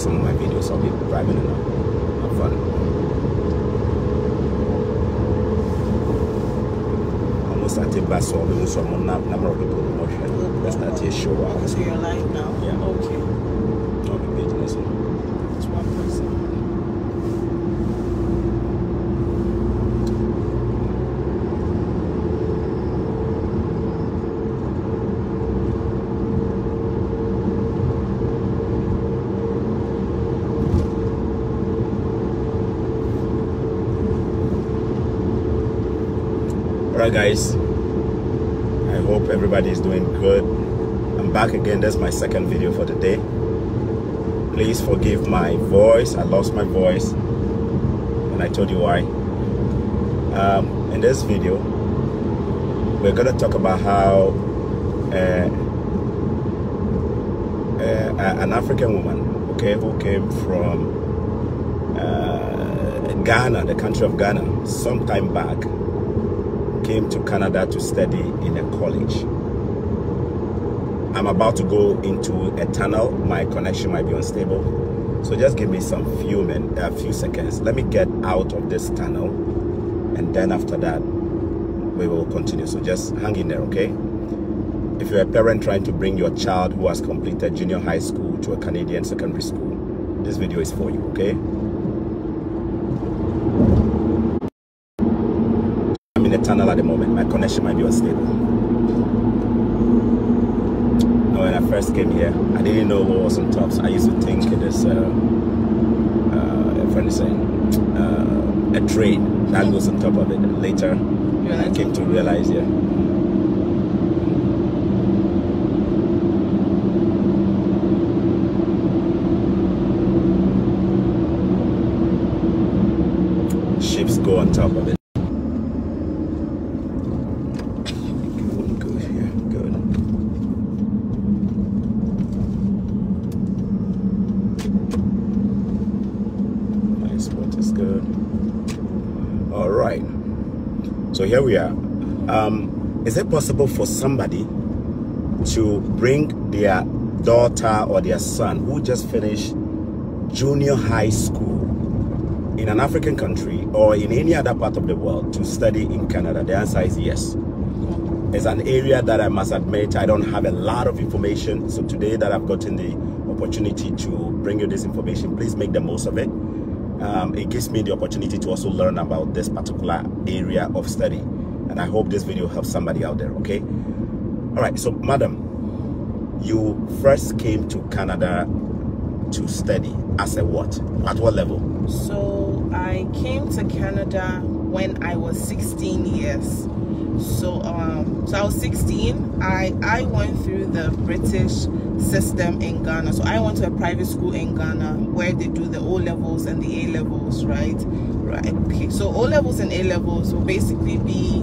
record some of my videos. I'll be driving and have fun. Almost at the bus or the some number of people. That's not a show. So you're live now? Yeah. Okay. I'll be paging this one. It's one person. Alright guys, I hope everybody is doing good. I'm back again, that's my second video for the day. Please forgive my voice, I lost my voice and I told you why. Um, in this video, we're gonna talk about how uh, uh, an African woman, okay, who came from uh, Ghana, the country of Ghana, some time back, came to Canada to study in a college. I'm about to go into a tunnel. My connection might be unstable. So just give me some few min, a few seconds. Let me get out of this tunnel. And then after that, we will continue. So just hang in there, okay? If you're a parent trying to bring your child who has completed junior high school to a Canadian secondary school, this video is for you, okay? I'm in a tunnel at the My might be unstable. When I first came here, I didn't know what was on top. So I used to think it is, uh, uh, a friend is saying, uh, a train that goes on top of it. Later, You're I came to realize, yeah. Ships go on top of it. Good here, good. Nice spot is good. All right. So here we are. Um, is it possible for somebody to bring their daughter or their son who just finished junior high school in an African country or in any other part of the world to study in Canada? The answer is yes. It's an area that I must admit I don't have a lot of information. So today that I've gotten the opportunity to bring you this information, please make the most of it. Um, it gives me the opportunity to also learn about this particular area of study. And I hope this video helps somebody out there, okay? All right, so madam, you first came to Canada to study as a what? At what level? So I came to Canada when I was 16 years. So um so I was 16. I I went through the British system in Ghana. So I went to a private school in Ghana where they do the O levels and the A levels, right? Right. Okay. So O levels and A levels will basically be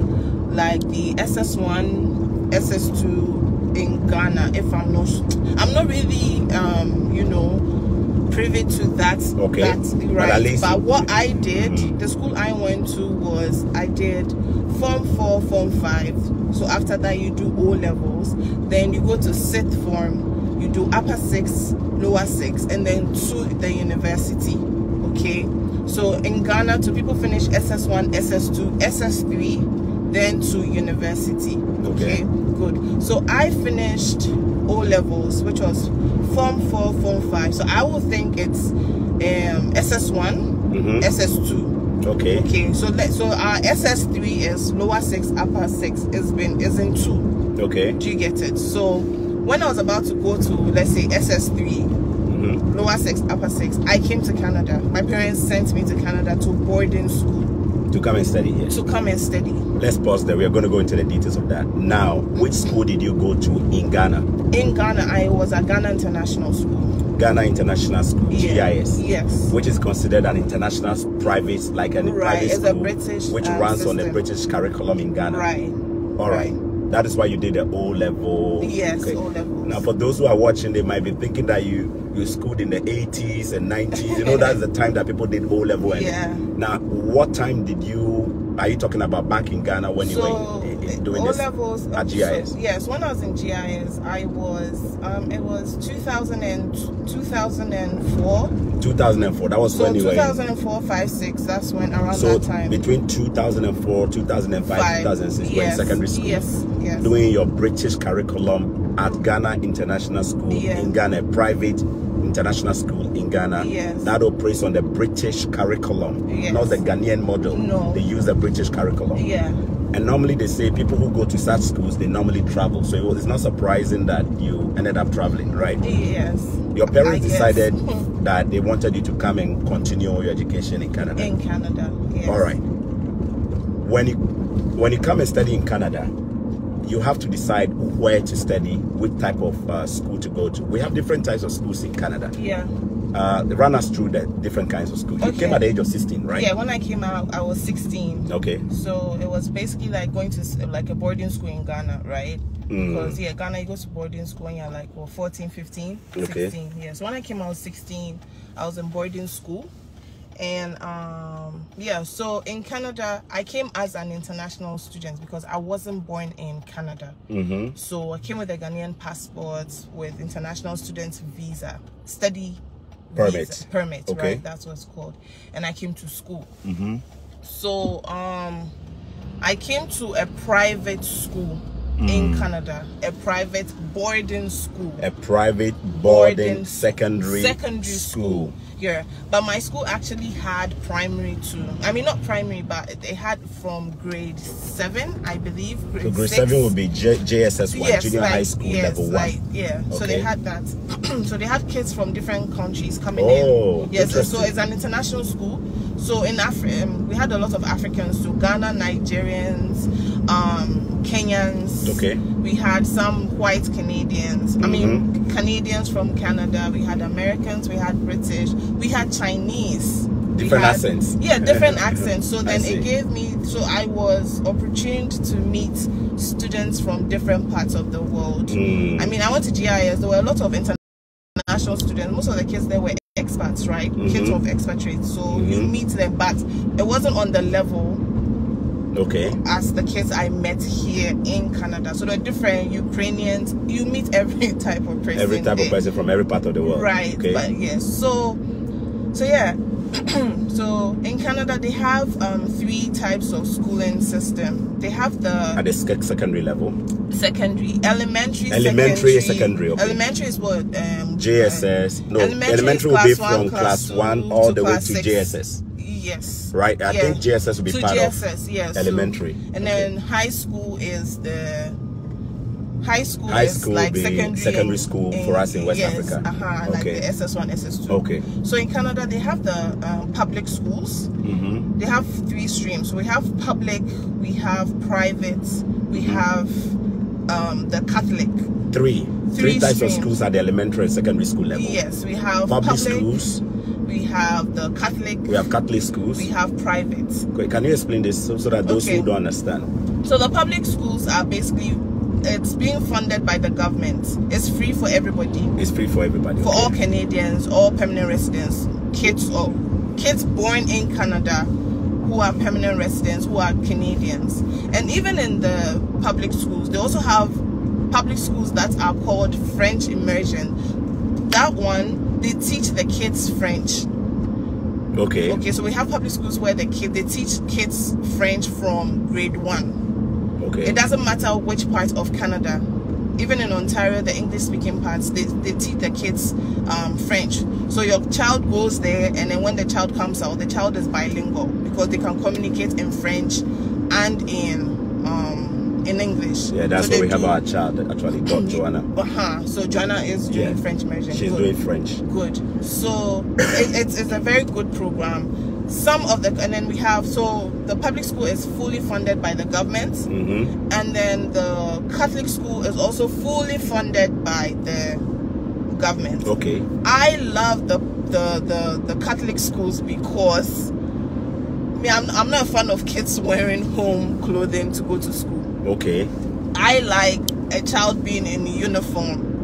like the SS1, SS2 in Ghana. If I'm not, I'm not really um you know privy to that. Okay. That, But right. at least- but what I did, Mm. the school I went to was I did Form 4, Form 5. So after that, you do O levels. Then you go to sixth form, you do upper six, lower six, and then to the university. Okay. So in Ghana, to people finish SS1, SS2, SS3, then to university. Okay. Good. So I finished O levels, which was Form 4, Form 5. So I will think it's um, SS1, Mhm. SS2. Okay. Okay, so let so our SS3 is lower six, upper six. It's been is in two. Okay. Do you get it? So when I was about to go to let's say SS3, Mhm. lower six, upper six, I came to Canada. My parents sent me to Canada to boarding school To come and study here. to come and study. Let's pause there. We are going to go into the details of that. Now, which school did you go to in Ghana? In Ghana, I was at Ghana International School. Ghana International School, Yeah. GIS. Yes. Which is considered an international private, like a Right, private it's a school, British, which uh, runs on a system. British curriculum in Ghana. Right. All right. That is why you did the O level. Yes, O levels. Now, for those who are watching, they might be thinking that you you schooled in the 80s and 90s. You know, that's the time that people did O level. And Yeah. Now, what time did you? Are you talking about back in Ghana when you So were in, doing O this levels at GIS? So, yes, when I was in GIS, I was um, it was 2000 and 2004. 2004. That was So when you were. 2004, 5, 6. That's when around So that time. between 2004, 2005, Five. 2006, you were in Yes, secondary school. Yes, yes. Doing your British curriculum at Ghana International School Yeah. in Ghana, private international school in Ghana. Yes. That operates on the British curriculum, Yes. not the Ghanaian model. No. They use the British curriculum. yeah. And normally they say people who go to such schools, they normally travel. So it was, it's not surprising that you ended up traveling, right? Yes. Your parents I guess. decided that they wanted you to come and continue your education in Canada. in Canada. Yes. All right. When you when you come and study in Canada, you have to decide where to study, which type of uh, school to go to. We have different types of schools in Canada. Yeah. Uh, run us through the different kinds of schools. You came at the age of 16, right? Yeah, when I came out, I was 16. Okay. So it was basically like going to like a boarding school in Ghana, right? Mm. Because yeah, Ghana you go to boarding school when you're like well, 14, 15, Okay. 16. Yeah. So when I came out 16, I was in boarding school. And um yeah, so in Canada, I came as an international student because I wasn't born in Canada. Mm-hmm. So I came with a Ghanaian passport with international student visa, study Permit. visa, permit, Okay. right? That's what it's called. And I came to school. Mm-hmm. So um I came to a private school in Mm. Canada, a private boarding school. A private boarding, secondary, secondary school. Yeah, but my school actually had primary too. I mean, not primary, but they had from grade seven, I believe. Grade, So grade seven would be J- JSS one, Yes, junior like, high school yes, level one. like, yeah. So they had that. so they had kids from different countries coming Oh, in. Yes, so, so it's an international school. So in Africa, um, we had a lot of Africans, so Ghana, Nigerians, um, Kenyans. Okay. We had some white Canadians. I mean, Canadians from Canada. We had Americans. We had British. We had Chinese. Different had- accents. Yeah, different accents. So then it gave me. So I was opportuned to meet students from different parts of the world. Mm. I mean, I went to GIS. There were a lot of international students. Most of the kids there were expats, right? Kids Mhm. of expatriates. So you Mhm. meet them, but it wasn't on the level Okay. as the kids I met here in Canada. So they're different Ukrainians. You meet every type of person. Every type of person from every part of the world. Right. Okay. But yes. So so yeah. so in Canada they have um, three types of schooling system. They have the At the sec- secondary level, secondary, elementary, Elementary, secondary, okay. Elementary is what um, JSS. No, Elementary elementary will be class one, from class two one all the way to six. JSS. Yes. Right. I Yeah. think JSS will be to part GSS, of yes. so- elementary. and then high school is the high school High is school like secondary, secondary in- school for us in West yes, Africa. Uh-huh, like Okay. the SS1, SS2. Okay. So in Canada they have the um, public schools. Mm-hmm. They have three streams. We have public, we have private, we Mm-hmm. have um, the Catholic. Three. Three Three types of schools at the elementary and secondary school level. Yes, we have Public schools. we have the Catholic, We have Catholic schools. we have private. Okay, Can you explain this so, so that those Okay. who don't understand? So the public schools are basically it's being funded by the government. It's free for everybody, It's free for everybody. for okay? all Canadians, all permanent residents, kids or kids born in Canada who are permanent residents, who are Canadians. And even in the public schools, they also have public schools that are called French immersion. That one, they teach the kids French. Okay. Okay, so we have public schools where the kid they teach kids French from grade one. Okay. It doesn't matter which part of Canada. Even in Ontario, the English speaking parts, they, they teach the kids um, French. So your child goes there, and then when the child comes out, the child is bilingual because they can communicate in French and in um, in English. yeah, that's so they we have our child actually, Dot Joanna. Uh-huh. So Joanna is doing Yeah. French immersion. She's Good doing French. good so it, it's, it's a very good program some of the and then we have so the public school is fully funded by the government Mm-hmm. and then the catholic school is also fully funded by the government Okay. i love the the the, the catholic schools because me I'm, I'm not a fan of kids wearing home clothing to go to school Okay. i like a child being in uniform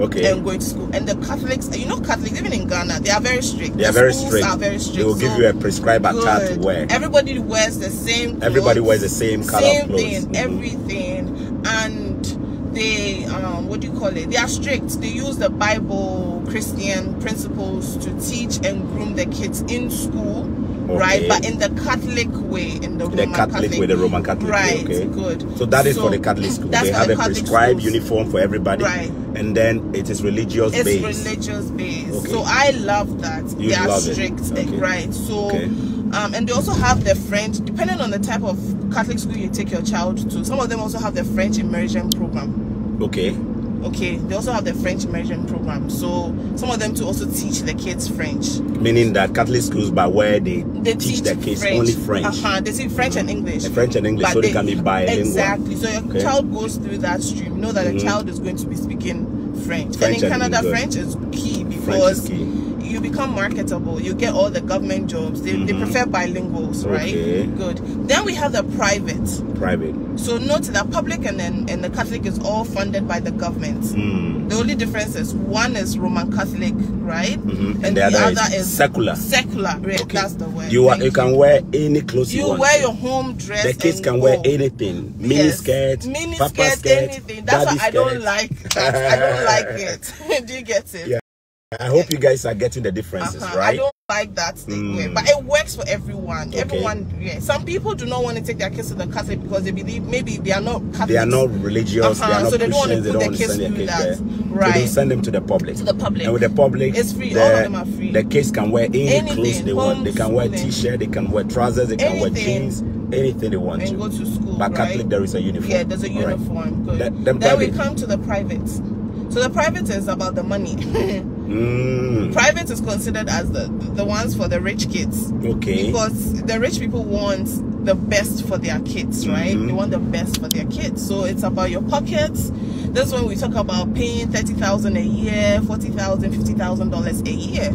Okay. and going to school. And the Catholics, you know, Catholics even in Ghana, they are very strict. They are The very strict. Are very strict. They will give you a prescribed attire to wear. Everybody wears the same. Clothes, Everybody wears the same color Same clothes. thing, Mhm. everything, and they um what do you call it? They are strict. They use the Bible, Christian principles to teach and groom the kids in school. Right, but in the Catholic way, in the The Roman Catholic way, the Roman Catholic way, right? okay. Good. So that is for the Catholic school. They have the a Catholic prescribed schools. uniform for everybody. Right. And then it is religious It's based. religious based. Okay. So I love that. You they are strict, Okay. right? So, Okay. um, and they also have the French, depending on the type of Catholic school you take your child to. Some of them also have the French immersion program. Okay. Okay, they also have the French immersion program. So some of them to also teach the kids French. Meaning that Catholic schools, by where they, They teach teach their kids only French. Uh-huh. They teach French and English. Uh, French and English, But so they can be bilingual. Exactly. So your Okay. child goes through that stream. Know that Mhm. the child is going to be speaking French. French and in and Canada, English. French is key French because is key. You become marketable. You get all the government jobs. They, they Mhm. prefer bilinguals, Okay. right? Good. Then we have the private. Private. So note that public and then and the Catholic is all funded by the government. Mm. The only difference is one is Roman Catholic, right? Mhm. And, the, other, is, secular. Secular, right? Okay. That's the word. You, are, you can wear any clothes you, You want. wear your home dress. the kids and can wear anything. Mini Yes. skirt, mini papa skirt, skirt, anything. That's why I don't like that. I don't like it. Do you get it? Yeah. I hope you guys are getting the differences, Uh-huh. I don't like that thing, Mm. but it works for everyone. Okay. Everyone, yeah. Some people do not want to take their kids to the Catholic because they believe maybe they are not Catholics. They are not religious. Uh-huh, are not so they don't want to put their kids send their through kids that. there. So Right. they send them to the public. To the public. And with the public, It's free. The, All of them are free. The kids can wear any Anything. clothes they want. They can wear t-shirt. They can wear trousers. They can wear jeans. Anything they want and to. go to school. But right? Catholic, there is a uniform. Yeah, there's a All right. uniform. Good. Then- then then we come to the private. So the private is about the money. Mm. private is considered as the the ones for the rich kids Okay. because the rich people want the best for their kids, right? Mhm. They want the best for their kids. So it's about your pockets. That's when we talk about paying thirty thousand a year, forty thousand, fifty thousand dollars a year,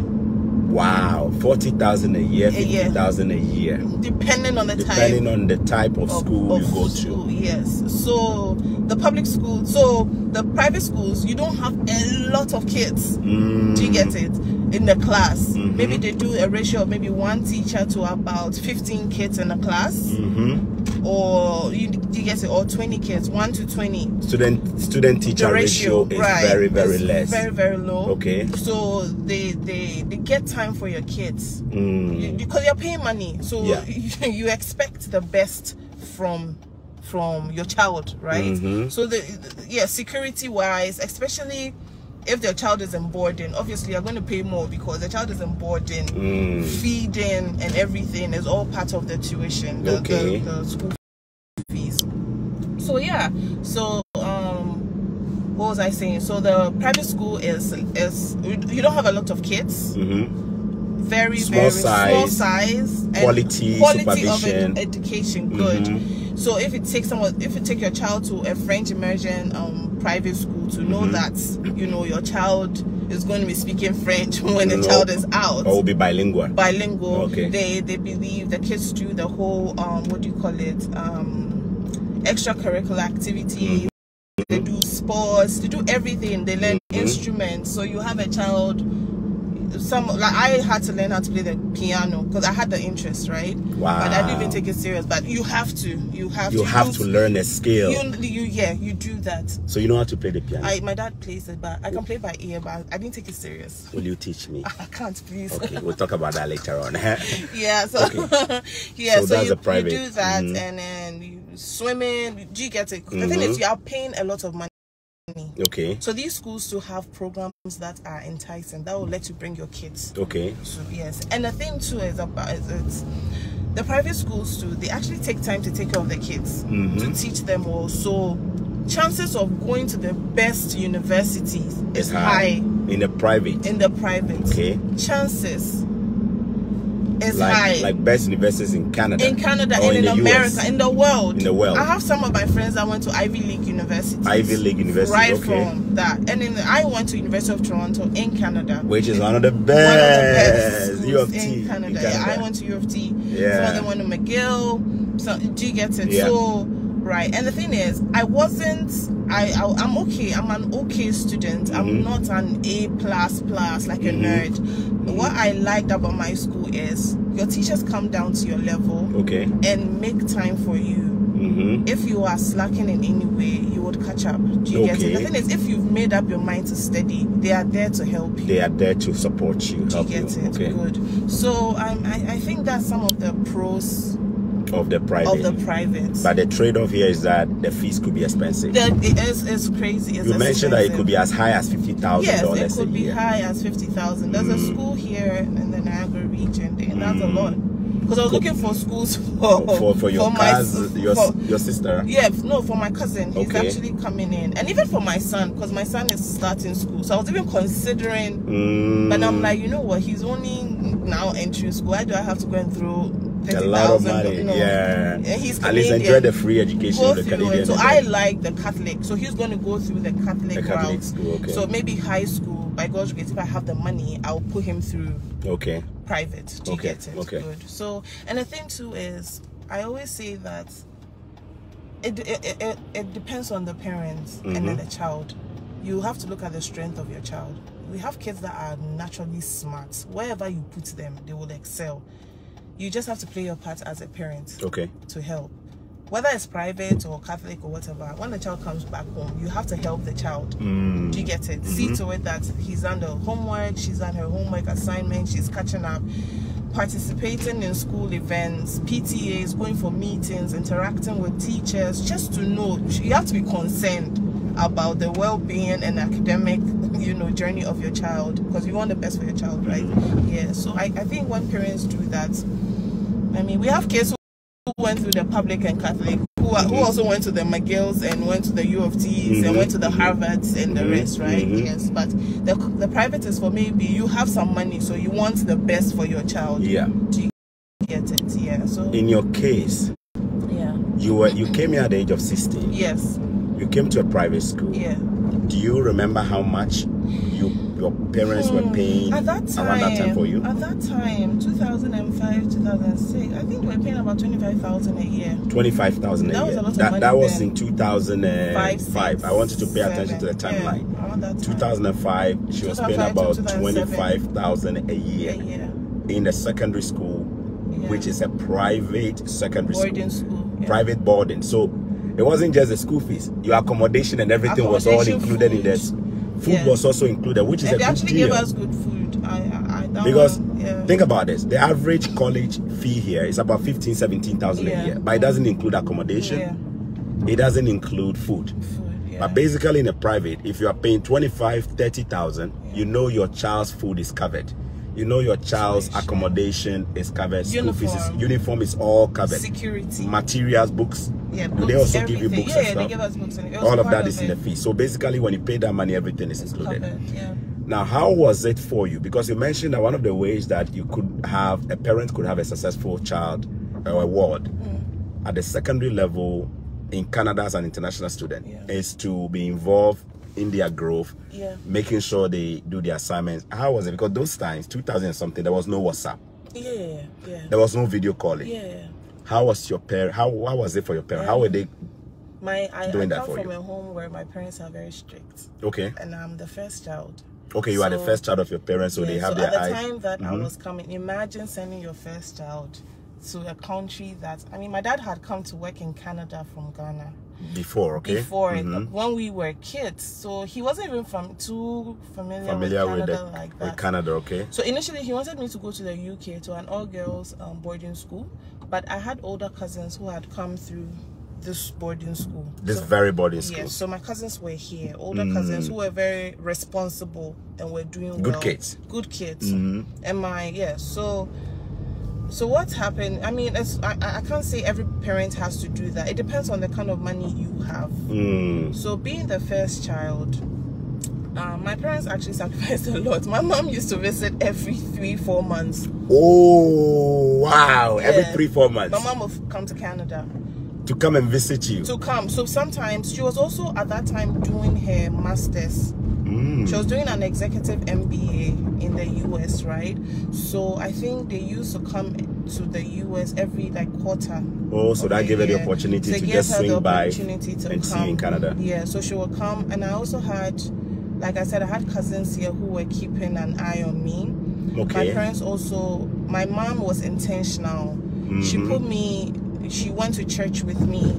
Wow, forty thousand a year, fifty thousand a year, depending on the depending type on the type of, of, school of you go school, to. Yes. So the public school, so the private schools, you don't have a lot of kids. Mm. Do you get it? In the class. Mhm. Maybe they do a ratio of maybe one teacher to about 15 kids in a class. Mm-hmm. Or you, you get it? Or 20 kids, 1 to 20. Student student teacher The ratio, ratio, is right, very very less. Very, very low. Okay. So they they they get time for your kids. Mm. You- because you're paying money. So Yeah. you expect the best from from your child, right? Mhm. So the yeah, security wise, especially if their child is in boarding, obviously you're going to pay more because the child is in boarding, Mm. feeding and everything is all part of the tuition, the, Okay. the, the school fees. So yeah, so um, what was I saying? So the private school is is you don't have a lot of kids Mm-hmm. Very Small very size, small size and quality, quality supervision. of ed- education good Mhm. so if you take someone if you take your child to a french immersion um private school to know Mhm. that you know your child is going to be speaking french when the No. child is out Or will be bilingual. bilingual Okay. they they believe the kids do the whole um what do you call it um extracurricular activities they do sports they do everything they learn Mhm. instruments so you have a child some like i had to learn how to play the piano because i had the interest right Wow. but i didn't even take it serious but you have to you have you to have use- to learn a skill. you, you yeah you do that so you know how to play the piano. i my dad plays it but i can play by ear but i didn't take it serious Will you teach me? i can't please Okay, we'll talk about that later on. yeah so yeah So so, that's you, a private. you do that Mhm. and then you swimming do you get it the thing is you are paying a lot of money okay. so these schools do have programs that are enticing that will let you bring your kids Okay. so yes and the thing too is about is it's the private schools too they actually take time to take care of the kids Mhm. to teach them all so chances of going to the best universities is high In the private. in the private Okay. chances is like high like best universities in Canada. in Canada and in, the America, US. in the world. In the world. I have some of my friends that went to Ivy League University. Ivy League University, Right okay. from that. And then I went to University of Toronto in Canada. Which is one of the best. One of the best. U of T in Canada. in Yeah, I went to U of T. Some Yeah. of them went to McGill. So do you get it? Yeah. So right and the thing is i wasn't i, I i'm okay i'm an okay student i'm Mhm. not an a plus plus like a Mhm. nerd what i liked about my school is your teachers come down to your level Okay. and make time for you Mm-hmm. if you are slacking in any way you would catch up do you get it the thing is if you've made up your mind to study they are there to help you They are there to support you, do you get you. it Okay. good so um, I, I think that's some of the pros Of the private. of the private But the trade-off here is that the fees could be expensive. The- it is it's crazy. It's you mentioned that it could be as high as fifty thousand yes, dollars it could be year. high as fifty thousand. There's a Mm. school here in the Niagara region, and that's a Mm. lot. Because I was looking for schools for for for your my cousin, your for- your sister. yeah, no, for my cousin, he's Okay. actually coming in, and even for my son, because my son is starting school. So I was even considering, Mm, but I'm like, you know what? He's only now entering school. Why do I have to go and throw a lot of money. You know? Yeah. And he's At least enjoy the free education of the Canadian. So I like the Catholic. So he's going to go through the Catholic, the Catholic route. school. Okay. So maybe high school. By God's grace, if I have the money, I'll put him through okay. private. Do Okay, get it? okay. Good. So, and the thing too is, I always say that it it, it, it, depends on the parents and then Mhm. the child. You have to look at the strength of your child. We have kids that are naturally smart. Wherever you put them, they will excel. You just have to play your part as a parent Okay. to help. Whether it's private or Catholic or whatever, when the child comes back home, you have to help the child. Mm. Do you get it? See Mhm. to it that he's done the homework, she's done her homework assignment, she's catching up, participating in school events, PTAs, going for meetings, interacting with teachers, just to know. You have to be concerned about the well-being and academic, you know, journey of your child because you want the best for your child, right? Yeah. So I, I think when parents do that, I mean, we have kids who went through the public and Catholic, who, are, who Mhm. also went to the McGills and went to the U of T's Mhm. and went to the. Harvards and the rest, right? Mhm. Yes, but the the private is for maybe you have some money, so you want the best for your child. Yeah. Do you get it? Yeah. So In your case, yeah. you were you came here at the age of sixteen. Yes. You came to a private school. Yeah. Do you remember how much you your parents were Hmm. paying At that time, around that time for you? At that time, 2005, 2006, I think we were paying about 25,000 a year. Twenty-five thousand a That was year. a lot of that money that was then. in two thousand and Five, five. six, I wanted to pay attention to the timeline. Yeah, that time. 2005, she was paying about 2007. 25,000 a year A year. in the secondary school, Yeah. which is a private secondary boarding school, school. yeah. private boarding. So it wasn't just the school fees, your accommodation and everything was all Accommodation, included in this. Food was also included, which is And a they good actually deal. gave us good food. I, I, because one, yeah. think about this the average college fee here is about 15 17,000 Yeah. a year but it doesn't include accommodation yeah, it doesn't include food food. But basically, in a private, if you are paying 25, 30,000, Yeah. you know your child's food is covered. You know your child's accommodation is covered. School fees is, Uniform. uniform is all covered. security. Materials, books. yeah, Do books, they also give you books Yeah, and yeah, they give us books. And it All of that is in the fee. So basically, when you pay that money, everything is It's included. covered. Yeah. Now, how was it for you? Because you mentioned that one of the ways that you could have a parent could have a successful child or a ward Mm. at the secondary level in Canada as an international student Yeah. is to be involved in their growth, Yeah. making sure they do their assignments. How was it? Because those times, 2000 and something, there was no WhatsApp, Yeah. Yeah. there was no video calling. Yeah. How was your parent? How, how was it for your parents? How were they? My I, I Doing that come from you. a home where my parents are very strict, Okay, and I'm the first child. okay, you are the first child of your parents, so Yeah, they have so their at the eyes. time that I Mhm. was coming, imagine sending your first child to a country that I mean, my dad had come to work in Canada from Ghana before, okay, before Mhm. when we were kids, so he wasn't even from too familiar, familiar with with Canada the like with that. Canada, okay. So initially, he wanted me to go to the UK to an all-girls um, boarding school, but I had older cousins who had come through this boarding school. This So- very boarding school. Yes, so my cousins were here, older Mm. cousins who were very responsible and were doing Good well. kids. Good kids. Mhm. And my yeah, so so what happened? I mean, I I can't say every parent has to do that. It depends on the kind of money you have. Mm. So being the first child, um, my parents actually sacrificed a lot. My mom used to visit every three, four months. Oh wow! Every three four months My mom would come to Canada to come and visit you. to come. So sometimes she was also at that time doing her masters. Mm. She was doing an executive MBA in the US, right? So I think they used to come to the US every like quarter. Oh, so that gave her the opportunity So to just swing by to and see come. you in Canada. Yeah, so she would come, and I also had, like I said, I had cousins here who were keeping an eye on me. Okay. My parents also, my mom was intentional. She Mhm. put me, she went to church with me,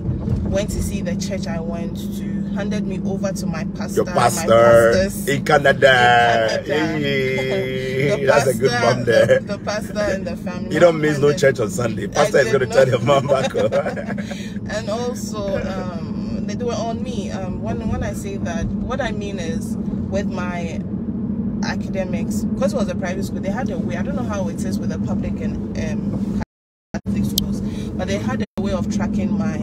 went to see the church I went to, handed me over to my pastor. Your pastor in Canada. in Canada. Hey, that's a good mom there. The, the pastor and the family. You don't miss no church on Sunday. Pastor is going to tell not. your mom back and also um, they were on me. Um, when when I say that, what I mean is with my academics, because it was a private school, they had a way. I don't know how it is with the public and um, Catholic schools, but they had a of tracking my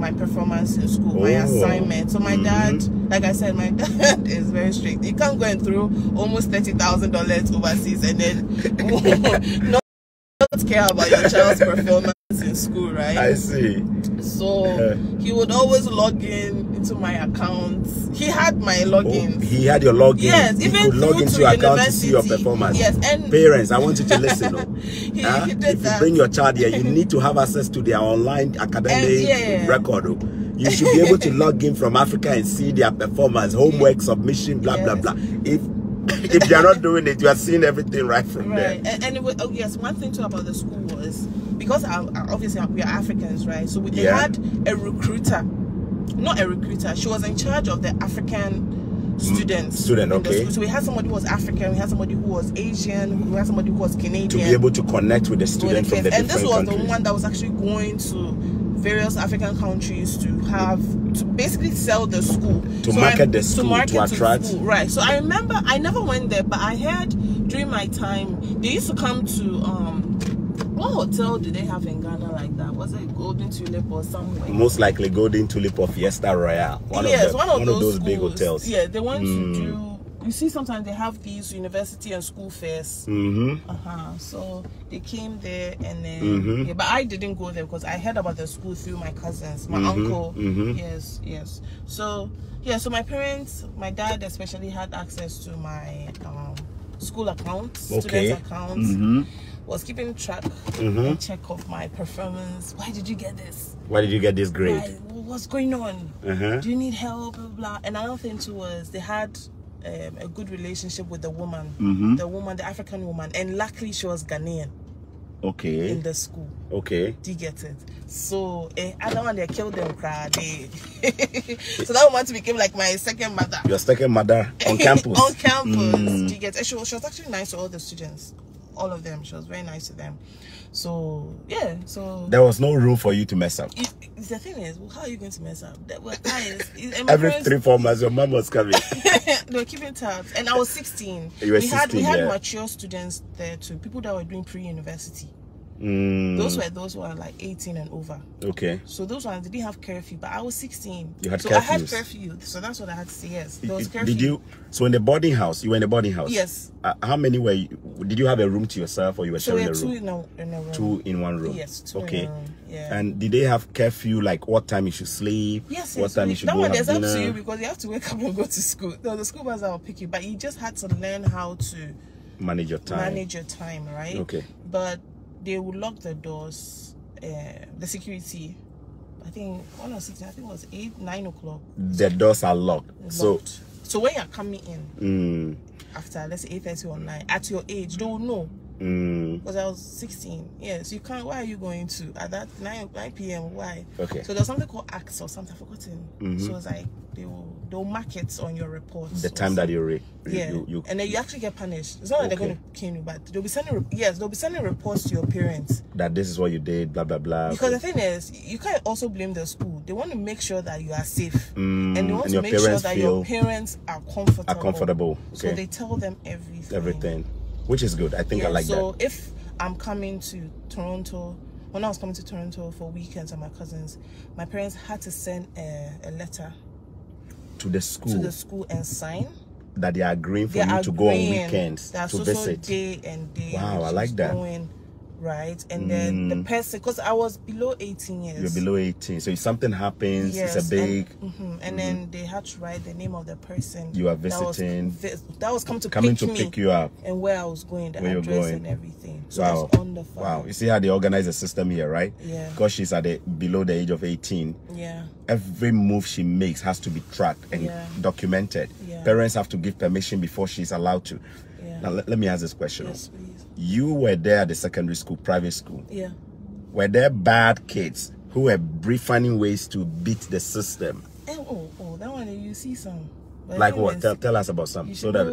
my performance in school, my Oh. assignment. So my dad, mm-hmm. like I said, my dad is very strict. He can't go and throw almost thirty thousand dollars overseas and then not care about your child's performance in school, right? I see. So he would always log in into my account. He had my Oh, he had your login. Yes, he even could log into to your account to see your performance. Yes, and Parents, I want you to listen. oh. he, Huh? he If did you bring your child here, you need to have access to their online academic yeah. record. oh. You should be able to log in from Africa and see their performance, homework, submission, blah blah blah. If if they are not doing it, you are seeing everything right from Right, there. and, and was, oh yes, one thing too about the school was because obviously we are Africans, right? So we, they Yeah. had a recruiter, not a recruiter. She was in charge of the African mm, students. student, okay. So we had somebody who was African, we had somebody who was Asian, we had somebody who was Canadian. To be able to connect with the student from the and this was countries. the one that was actually going to various African countries to have to basically sell the school To I- market the school, to the attract- school, right so I remember I never went there but I heard during my time they used to come to um what hotel do they have in Ghana like that was it Golden Tulip or somewhere Most likely Golden Tulip or Fiesta Royale. One yes, of them, one of those, big schools. hotels. Yeah, they want Mm. to do. You see, sometimes they have these university and school fairs. Mm-hmm. Uh huh. So they came there and then. Mhm. Yeah, but I didn't go there because I heard about the school through my cousins, my Mhm, uncle. mhm. Yes, yes. So yeah, so my parents, my dad especially had access to my um, school accounts, Okay. students accounts. Mm-hmm. Was keeping track Mhm. and check of my performance. Why did you get this? Why did you get this grade? Why, what's going on? Uh-huh. do you need help blah, blah. and another thing too was they had um, a good relationship with the woman Mhm. the woman the african woman and luckily she was ghanaian Okay. in the school Okay. do you get it so eh, i don't want to kill them cry so that woman became like my second mother Your second mother on campus. on campus Mm. do you get it? She was, she was actually nice to all the students all of them she was very nice to them so yeah so There was no room for you to mess up. it, the thing is, well, how are you going to mess up? That, well, I is, Every parents- three, four months, your mom was coming. they were keeping tabs, and I was 16. You were we had we 16, had mature students there too, people that were doing pre-university. Mm, Those were those who are like 18 and over. okay. So those ones didn't have curfew, but I was 16. You had so I had curfews. curfew, so that's what I had to say. Yes, there was curfew. Did you? So in the boarding house, you were in the boarding house. Yes. Uh, how many were? You, did you have a room to yourself, or you were So sharing had a two room? in a, in a room. Two in one room. Yes, two okay. in a room. Yeah. And did they have curfew? Like what time you should sleep? Yes, What yes. time we- you should that go one have is up to you because you have to wake up and go to school. No, the school bus will pick you, but you just had to learn how to Manage your time. manage your time, right? Okay. But they would lock the doors. Uh, the security, I think one or six. I think it was eight, nine o'clock. The doors are locked. So. locked. so when you're coming in Mm, after let's say eight thirty or nine, at your age, they will know mm, because I was sixteen. Yes, you can't. Why are you going to at that nine nine p.m. Why? okay. So there's something called acts or something. I've forgotten. Mhm. So it's like they will they'll mark it on your report. the time that you re- you, yeah, you, you and then you actually get punished. It's not like they're going to cane you, but they'll be sending yes, they'll be sending reports to your parents. that this is what you did. Blah blah blah. Because okay. the thing is, you can't also blame the school. They want to make sure that you are safe, Mm, and they want and to make sure parents that your parents are comfortable. are comfortable. So they tell them everything. Everything, which is good. I think I like so that. So if I'm coming to Toronto, when I was coming to Toronto for weekends with my cousins, my parents had to send a, a letter To the school to the school and sign. that they are agreeing for They you to go on weekends to visit. day and day. Wow, I like that. Going right? And then the Mm. person, because I was below 18 years. You're below 18. So if something happens, Yes, it's a big. and, mhm, and then they had to write the name of the person You are that was visiting- that was coming to coming pick to pick you up. and where I was going, the Where you're address going. and everything. So Wow. on the file. Wow. You see how they organize the system here, right? Yeah. Because she's at the below the age of 18. Yeah. Every move she makes has to be tracked and Yeah. documented. Yeah. Parents have to give permission before she's allowed to. Yeah. Now, let, let me ask this question. Yes, please. You were there at the secondary school, private school. Yeah. Were there bad kids who were finding ways to beat the system? And oh, oh, that one you see some. But Like what? Tell, tell us about some. So that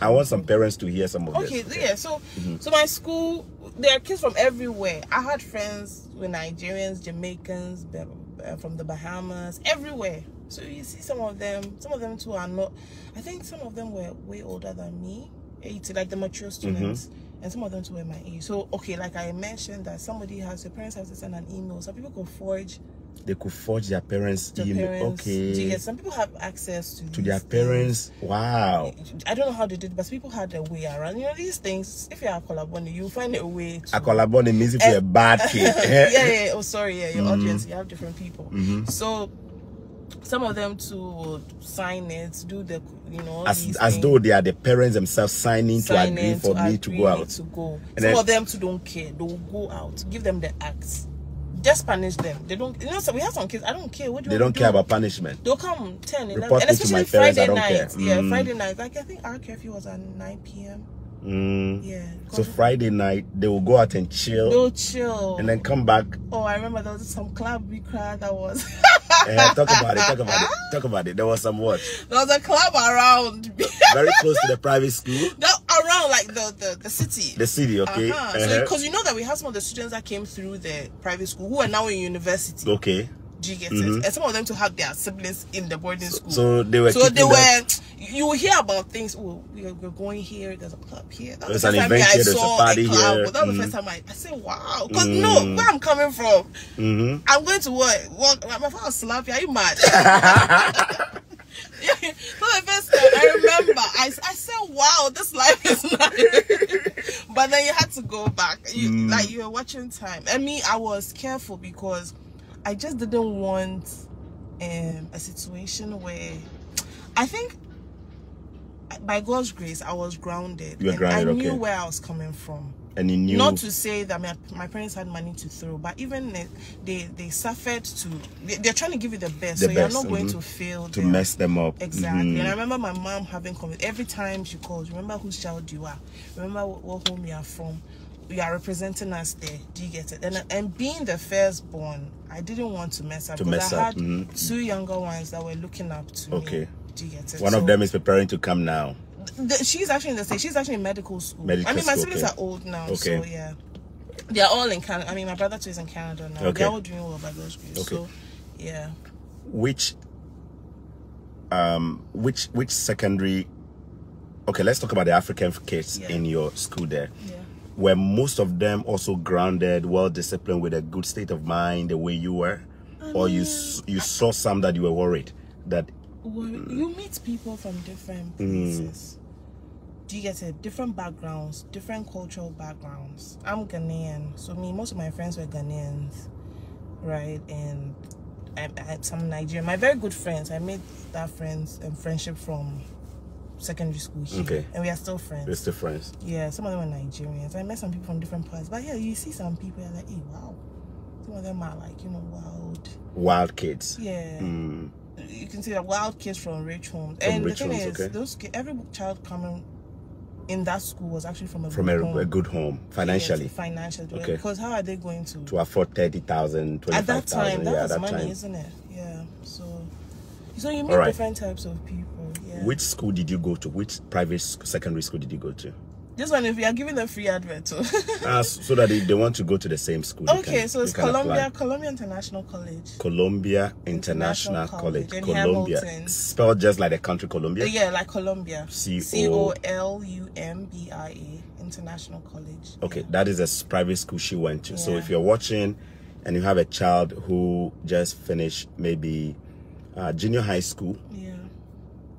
I, I want some parents to hear some of Okay, this. yeah. So, Mm-hmm. so my school, there are kids from everywhere. I had friends with Nigerians, Jamaicans, uh, from the Bahamas, everywhere. So you see some of them. Some of them too are not. I think some of them were way older than me, eighty, like the mature students. Mm-hmm. And some of them too were my age. So okay, like I mentioned, that somebody has your parents have to send an email. Some people could forge They could forge their parents' their email. parents. Do you Okay. get- some people have access to To their these things. parents. Wow. I don't know how they did, but people had a way around. You know these things. If you're a Kolaboni, you find a way to. Akolabone means if you're a bad kid. yeah, yeah. Oh, sorry. Yeah, your Mm-hmm. audience. You have different people. So some of them to sign it, do the you know As, as though they are the parents themselves signing sign to agree for me to go out. To go. And some then- of them too don't care. They will go out. Give them the acts. Just punish them. They don't. You know, so we have some kids. I don't care. What do They don't want care do? about punishment. They'll come 10, 11, Report and to especially Friday nights. Yeah, Mm. Friday nights. Like I think our curfew was at 9 p.m. Mm. Yeah. So Friday night they will go out and chill They'll chill. and then come back. oh, I remember there was some club we cried that was. Eh, talk about it. Talk about it. Talk about it. There was some what? there was a club around. Very close to the private school, no, around like the, the, the city. the city. Okay. Uh-huh. Uh-huh. So, because you know that we have some of the students that came through the private school who are now in university. okay. Do you get it? And some of them to have their siblings in the boarding school. So they were. So they were. You will hear about things. Oh, we are, we're going here. There's a club here. That was There's the an first time event I here, there's a saw club. here. That was Mhm. the first time I, I said, "Wow!" Because no, where I'm coming from, Mhm. I'm going to what? What? My father slap you. Are you mad? So the first time I remember, I, I said, "Wow, this life is nice." but then you had to go back. You, Mm. Like you were watching time. And me, I was careful because I just didn't want um, a situation where I think by God's grace I was grounded. You were and grounded, I knew okay. where I was coming from. and he knew. Not to say that my, my parents had money to throw, but even they they, they suffered to. They, they're trying to give you the best, The so you're not going mhm. to fail to them. mess them up. Exactly. Mhm. And I remember my mom having comments every time she calls. Remember whose child you are. Remember what, what home you are from. You are representing us there. Do you get it? And and being the firstborn, I didn't want to mess up To because mess I up, had mhm. two younger ones that were looking up to me. Okay. Do you get it? One So- of them is preparing to come now. the, she's actually in the state. She's actually in medical school. Medical I mean, my siblings okay. are old now, Okay. so yeah. They're all in Canada. I mean, my brother too is in Canada now. Okay. They're all doing well by God's grace. Okay. So, yeah. Which, um, which which secondary? Okay, let's talk about the African kids Yeah. in your school there. Yeah. Were most of them also grounded, well disciplined, with a good state of mind, the way you were, or you s- you saw some that you were worried that Well, you meet people from different mm. places. Do you get it? Different backgrounds, different cultural backgrounds. I'm Ghanaian, so me, most of my friends were Ghanaians, right? And I, I had some Nigerian. My very good friends. I made that friends and friendship from secondary school here, Okay. and we are still friends. Still friends. Yeah, some of them are Nigerians. I met some people from different parts, but yeah, you see some people you're like, hey, wow. Some of them are like, you know, wild. Wild kids. Yeah Mm. you can see the wild kids from rich homes. From and rich the thing homes, is, okay. those every child coming in that school was actually from a From good a, home. a good home financially Yes, financially. Okay. Because how are they going to? to afford 30,000, at that 25,000. time, that yeah, was that money, time. isn't it? Yeah. So, so you meet right. different types of people. Yeah. Which school did you go to? Which private secondary school did you go to? this one, if you are giving them free advert, too. Uh, so that if they want to go to the same school. okay, can- so it's apply. Columbia, Columbia International College. Columbia International, International College. College Columbia. Hamilton. Spelled just like the country Columbia. Yeah, like Columbia. C O- C O L U M B I A International College. Okay, that is a private school she went to. So if you're watching and you have a child who just finished maybe uh, junior high school Yeah.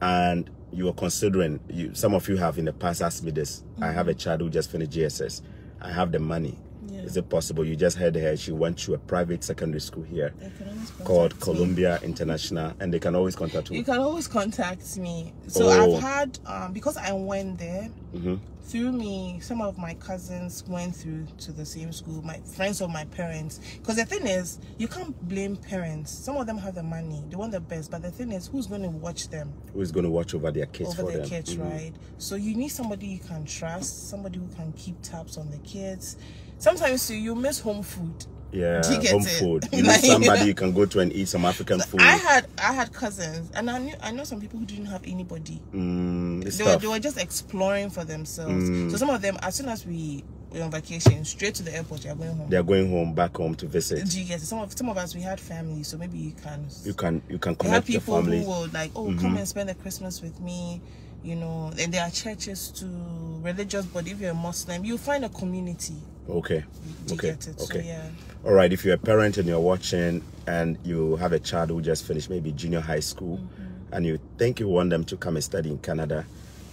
and you are considering, you, some of you have in the past asked me this. I have a child who just finished JSS. I have the money. Yeah. Is it possible? You just heard her. She went to a private secondary school here They can always called me. Columbia International, and they can always contact You you. can always contact me. So Oh. I've had um because I went there hmm through me. Some of my cousins went through to the same school. My friends of my parents. Because the thing is, you can't blame parents. Some of them have the money. They want the best, but the thing is, who's going to watch them Who is going to watch over their kids over for the them? kids, Mhm. right? So you need somebody you can trust, somebody who can keep tabs on the kids. Sometimes you miss home food. Yeah, Do you get home it? food. You Like- need somebody you can go to and eat some African food. I had I had cousins, and I knew I know some people who didn't have anybody. Mm, they were, they were just exploring for themselves. Mm. So some of them, as soon as we were on vacation, straight to the airport, they are going home. They're going home, back home to visit. Do you get it? Some of some of us we had family, so maybe you can. You can you can connect your people family. who would like, oh, come and spend the Christmas with me, you know. And there are churches to religious. But if you're a Muslim, you find a community. Okay. Okay. it? Okay. So yeah. All right. If you're a parent and you're watching and you have a child who just finished maybe junior high school and you think you want them to come and study in Canada,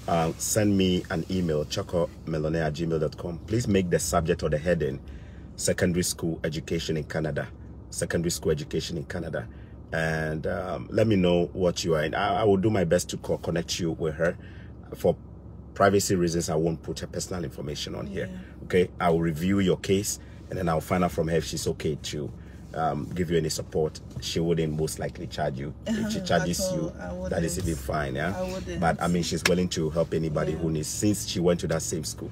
uh, send me an email, chocomelone at gmail.com. Please make the subject or the heading secondary school education in Canada. Secondary school education in Canada. And um, let me know what you are in. I, I will do my best to co- connect you with her. For privacy reasons, I won't put her personal information on here. Okay, I will review your case and then I'll find out from her if she's okay to um, give you any support. She wouldn't most likely charge you. If she charges all, you, that is even fine. Yeah, I but I mean, she's willing to help anybody who needs since she went to that same school.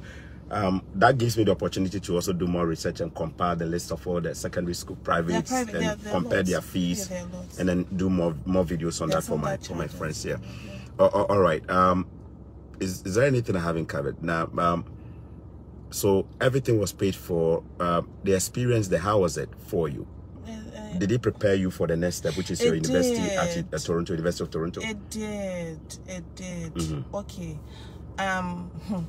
Um, that gives me the opportunity to also do more research and compile the list of all the secondary school privates private, and there are compare lots. their fees Yeah, there are lots. and then do more more videos on There's that for my that for my friends here. Oh, oh, all right. Um, is is there anything I haven't covered now? Um, so everything was paid for. Uh, the experience, the how was it for you? Uh, uh, Did it prepare you for the next step, which is your university at uh, Toronto, University of Toronto? It did. It did. Mm-hmm. Okay. Um,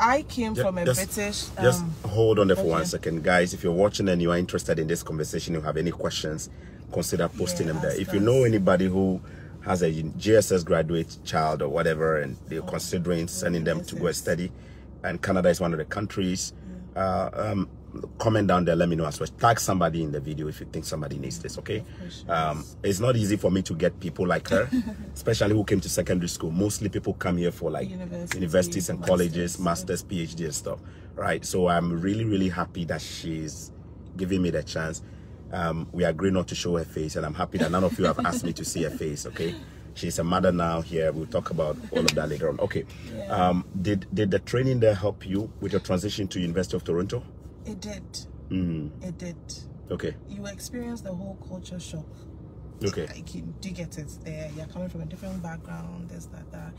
I came Ju- from a just- British. Just Um, hold on there for one okay. second, guys. If you're watching and you are interested in this conversation, you have any questions, consider posting Yeah, them there. If you know anybody who has a JSS graduate child or whatever, and they're considering sending them to go and study, and Canada is one of the countries, uh, um, comment down there. Let me know as well. Tag somebody in the video if you think somebody needs this. Okay. Um, it's not easy for me to get people like her, especially who came to secondary school. Mostly people come here for like University, universities and colleges, masters, masters, PhD and stuff. Right. So I'm really, really happy that she's giving me the chance. Um, we agree not to show her face, and I'm happy that none of you have asked me to see her face. Okay. She's a mother now here. We'll talk about all of that later on. Okay. Um, did did the training there help you with your transition to University of Toronto? it did. Mm, It did. okay. You experienced the whole culture shock. Okay. Like you do get it there. You're coming from a different background. This, that, that.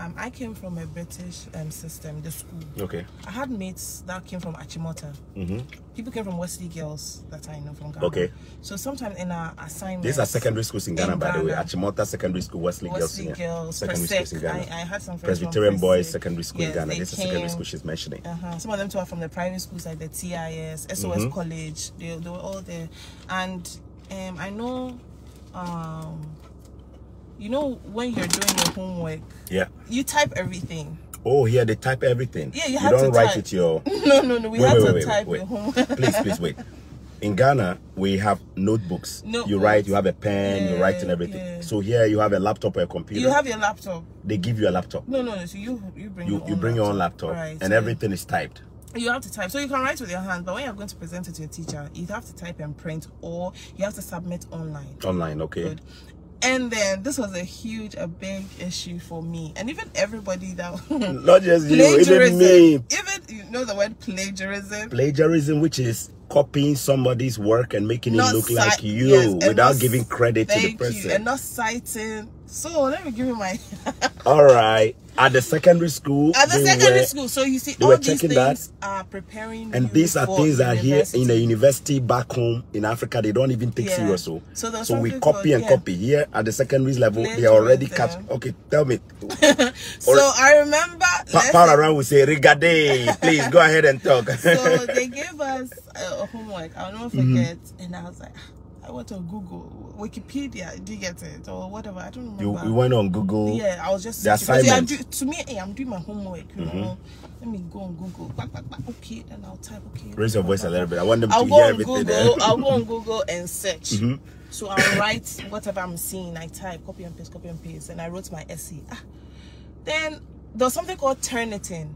Um, I came from a British um, system, the school. Okay. I had mates that came from Achimota. Mm-hmm. People came from Wesley Girls that I know from Ghana. Okay. So sometimes in our assignments, These are secondary schools in Ghana, In by the way. Achimota Secondary School, Wesley, Girls, Wesley yeah. Girls, secondary schools in Ghana. I, I had some Presbyterian Boys Secondary School in Ghana. This is the secondary school she's mentioning. Uh-huh. Some of them too are from the private schools like the TIS, SOS Mm-hmm. College. They, they were all there, and um, I know, um, you know, when you're doing your homework, Yeah. you type everything. Oh, here they type everything. Yeah, you you don't write type. with your. No, no, no. We wait, have wait, to wait, type wait, your homework. please, please wait. In Ghana, we have notebooks. You write, you have a pen, you write and everything. yeah. So here you have a laptop or a computer. You have your laptop. they give you a laptop. No, no, no. So you you bring You your you own bring your own laptop Right. and so everything is typed. You have to type. So you can write with your hand, but when you're going to present it to your teacher, you have to type and print, or you have to submit online. Online, okay. Good. And then this was a huge, a big issue for me, and even everybody that Not just you, even me. Even you know the word plagiarism. Plagiarism, which is copying somebody's work and making Not it look like you yes, without giving credit to the Thank you, person. and not citing. So let me give you my All right. At the secondary school, at the secondary were- school. So you see, all these things that. are preparing. And these are things that here in the university. back home in Africa they don't even take Yeah. serious. So, So so we copy called- and yeah. copy. Here at the secondary level, they already catch. Okay, tell me. So I remember. Pa- Power say- around will say rigade. Please go ahead and talk. so they gave us a, a homework. I'll never Mm-hmm. forget. And I was like, I went on Google, Wikipedia, did you get it? Or whatever. I don't remember. You, you went on Google. Yeah, I was just The searching, 'cause, yeah, I'm assignment. Do, to me, hey, I'm doing my homework. You know, let me go on Google. Back, back, back. Okay, then I'll type. Okay. Raise your voice a little bit. I want them I'll to go hear on everything. Google. there. I'll go on Google and search. Mm-hmm. So I'll write whatever I'm seeing. I type, copy and paste, copy and paste, and I wrote my essay. Ah. Then there's something called Turnitin.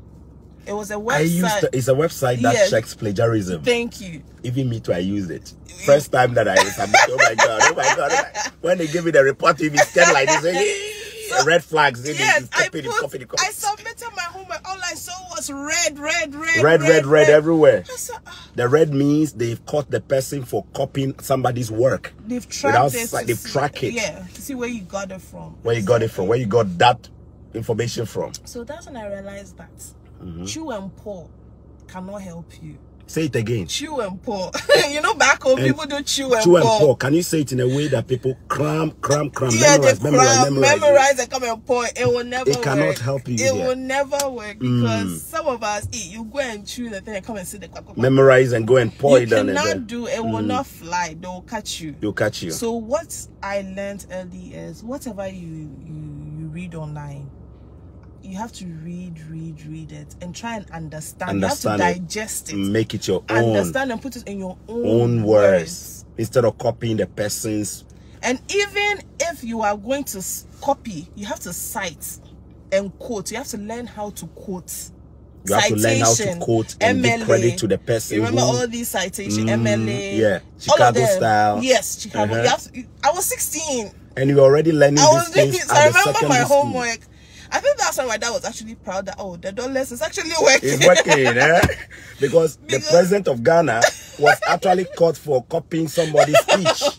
It was a website. I used to, it's a website that Yes. checks plagiarism. Thank you. Even me too, I used it. First time that I submit, oh my god, oh my god. oh my- When they give me the report, if it's ten like this, eh, red flags, if Yes, it's I copied, it's put. copied, it's copied. I submitted my homework. All I saw was red, red, red, Red, red, red everywhere. I said, ah, The red means they've caught the person for copying somebody's work. they've Without tracked it. si- to they've see- tracked it. Yeah, to see where you got it from. Where you got it from? Where you got that information from? So that's when I realized that Mm-hmm. chew and pour cannot help you. Say it again. Chew and pour. you know, back home And people do chew and Chew and pour. pour. Can you say it in a way that people cram, cram, cram, Yeah, memorize, they memorize, cram, memorize, memorize, and come and pour. It will never It cannot work. help you It will never work because Mm. some of us, eat. you go and chew the thing and come and sit there. memorize and go and pour You it down and cannot do it. Will not fly. They will catch you. they'll catch you. So what I learned early is whatever you you you read online, you have to read, read, read it, and try and understand. Understand you have to digest it, Make it your own, understand, and put it in your own, own words instead of copying the person's. And even if you are going to copy, you have to cite and quote. You have to learn how to quote. You have to learn how to quote and give credit to the person. You remember who- all these citations, Mm, MLA, yeah. all of Chicago style. Yes, Chicago. You have to, I was 16. and you're already learning I was doing things at I remember my school. I think that's why my dad was actually proud that oh the dollars is actually working. It's working, eh? Because, the president of Ghana was actually caught for copying somebody's speech.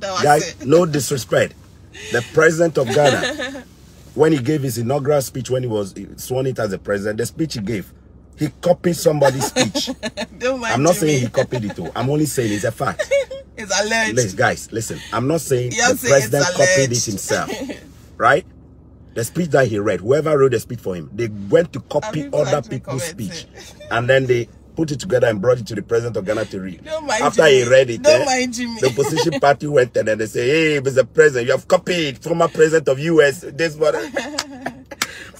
That was Guys, no disrespect. The president of Ghana, when he gave his inaugural speech, when he was sworn in as the president, the speech he gave, he copied somebody's speech. Don't mind I'm not saying he copied it too. I'm only saying it's a fact. It's alleged. Listen, guys, listen. I'm not saying You have the to say it's president copied it himself, right? The speech that he read, whoever wrote the speech for him, they went to copy other people's speech, and then they put it together and brought it to the president of Ghana to read. After Jimmy. he read it, eh, the opposition party went and they say, "Hey, Mr. President, you have copied former president of US. This one."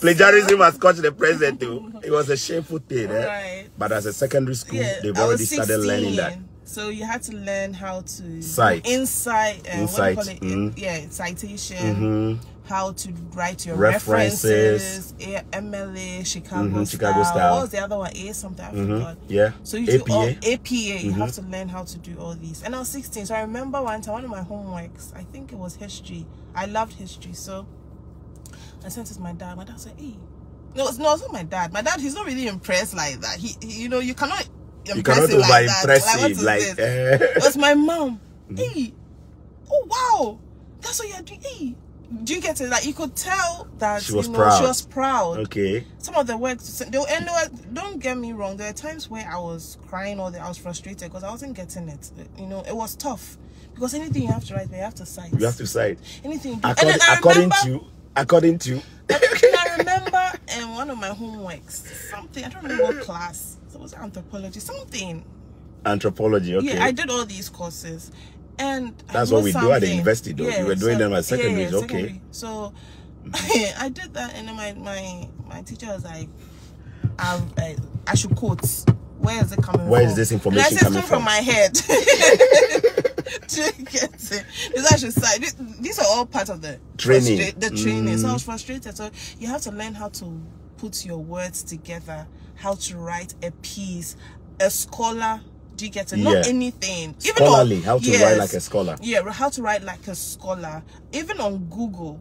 Plagiarism has caught the president too. It was a shameful thing, eh? Right. But as a secondary school, Yeah, they've already started learning that. So you had to learn how to Cite. insight, uh, Insight, what do you call it? mhm. Yeah, citation. Mhm. How to write your References. references, MLA, Chicago, Mhm, style. Chicago style. What was the other one? A something I Mhm. forgot. Yeah. So you do all APA. APA. You have Mm-hmm. to learn how to do all these. And I was 16, so I remember one time one of my homeworks. I think it was history. I loved history, so I sent it to my dad. My dad said, "Hey, no, it's, no, it's not my dad. My dad, he's not really impressed like that. He, he you know, you cannot You impress cannot like that. Like, what him. is Like, eh. It was my mom. Mm-hmm. Hey, oh wow, that's what you're doing. Hey, do you get it? Like you could tell that She was you know, proud. She was proud. okay. Some of the work, and don't get me wrong. There are times where I was crying or that I was frustrated because I wasn't getting it. You know, it was tough because anything you have to write, you have to cite. You have to cite. anything. You. According, and I according remember, to, according to, and I remember in one of my homeworks, something I don't remember what class. It was anthropology, something. Anthropology. Okay. Yeah, I did all these courses, and That's what we do at the something. university, though. You were doing them at secondary, yeah, okay. secondary. So I did that, and then my my my teacher was like, I, I, I should quote. Where is it coming Where from? is this information coming "It's from from?" my head. Do you get it? This I should say. These, these are all part of the Training. The training. So I was Mm. frustrated. So you have to learn how to put your words together, how to write a piece. A scholar. Do you get it? Not Yeah. anything. Even Scholarly, on- how to write like a scholar. Yeah, how to write like a scholar. Even on Google,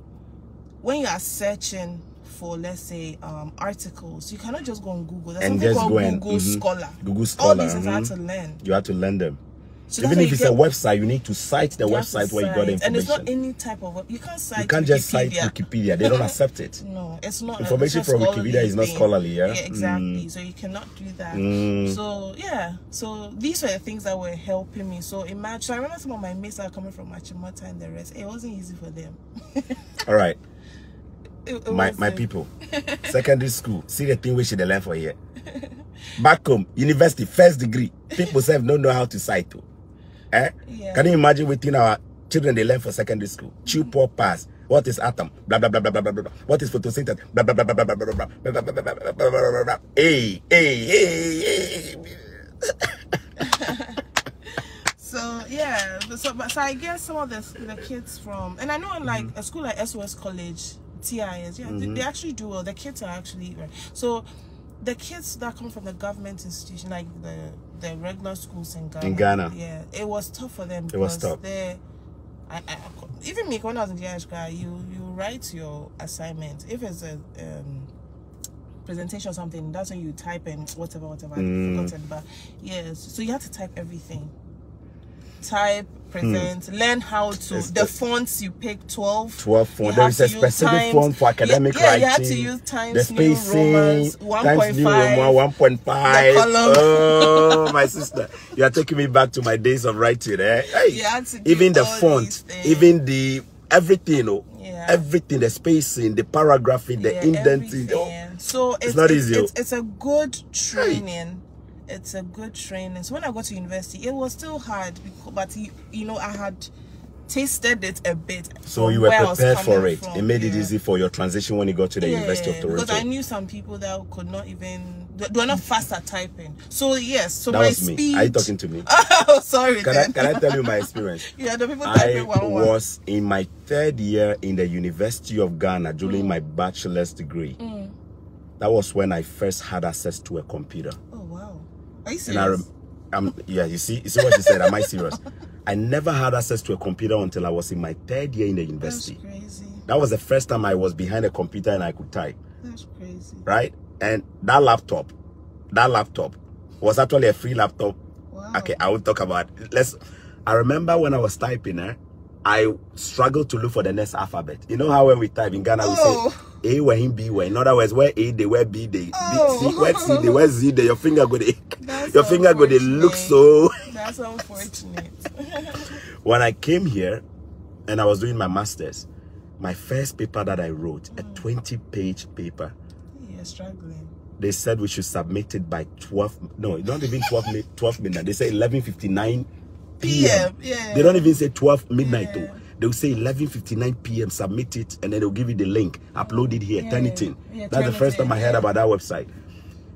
when you are searching for, let's say, um, articles, you cannot just go on Google. There's And something just called Google mhm. Scholar. Google All Scholar, these things I had mhm. to learn. you have to learn them. So Even if it's get- a website, you need to cite the website where you got the information. And it's not any type of you can't cite. you can't just cite Wikipedia. Wikipedia. They don't accept it. No, it's not. Information it's from Wikipedia is not scholarly, yeah? exactly. So you cannot do that. Mm. So yeah, so these were the things that were helping me. So imagine. So I remember some of my mates are coming from Achimota and the rest. It wasn't easy for them. All right, It- it my my people, secondary school. See the thing we should learn for here. Back home, university, first degree. People say don't know how to cite. too. Eh? Yeah. Can you imagine within our children they learn for secondary school? Chew, pour, pass. What is atom? Blah blah blah blah blah blah blah. What is photosynthesis? Blah blah blah blah blah blah blah blah blah blah blah blah blah blah blah blah blah blah. Hey, hey, hey, hey. So yeah, so but so I guess some of the the kids from and I know in like a school like SOS College, TIS, yeah, they, they actually do well. The kids are actually right. So the kids that come from the government institution, like the the regular schools in Ghana, In Ghana. yeah, it was tough for them. It was tough. they- I, I, even me when I was in school, you you write your assignment. If it's a um, presentation or something, that's when you type in whatever, whatever. Mm. I've forgotten, but yes, so you have to type everything. Type, present, learn how to Hmm. It's the the- fonts you pick twelve. 12 font. You There is a specific Times- font for academic yeah, yeah, writing. you have to use the Times New spacing, Romans New 1.5. Roman 1.5. The. Oh, my sister. You are taking me back to my days of writing, eh? Hey. You had to do even the font, even the everything, oh. Yeah. Everything, the spacing, the paragraphing, the Yeah, indenting. Oh. So it's, not it's, easy, It's, oh. it's a good training. It's a good training. So when I got to university, it was still hard, because, but you, you know, I had tasted it a bit. So you were where I was prepared for it. from, it made it easy for your transition when you got to the University of Toronto. Because I knew some people that could not even they were not fast at typing. So yes, so that my was speed. me. Are you talking to me? oh, sorry. Can I, can I tell you my experience? yeah, the people I typing one one. was in my third year in the University of Ghana during my bachelor's degree. Mm. That was when I first had access to a computer. Are you serious? And I um, yeah, you see, you see what she said. Am I serious? I never had access to a computer until I was in my third year in the university. That's crazy. That was the first time I was behind a computer and I could type, That's crazy. right? And that laptop, that laptop was actually a free laptop. Wow. Okay, I will talk about. It. Let's. I remember when I was typing, eh, I struggle to look for the next alphabet. You know how when we type in Ghana, Oh. we say oh. A where in B where. In other words, where A they where B they, Oh. B, C oh. where C they where Z they. Your finger go they, your finger go they look so. That's unfortunate. when I came here and I was doing my masters, my first paper that I wrote, a mm. 20 page paper, You're struggling. they said we should submit it by 12, no, not even 12, mi- 12 midnight. They say 11.59 p.m. Yeah. They don't even say 12 midnight Yeah. though. They'll say 11.59 p.m. Submit it and then they'll give you the link. Upload it here, Yeah, Turnitin. yeah, That's the first time in, I heard about that website.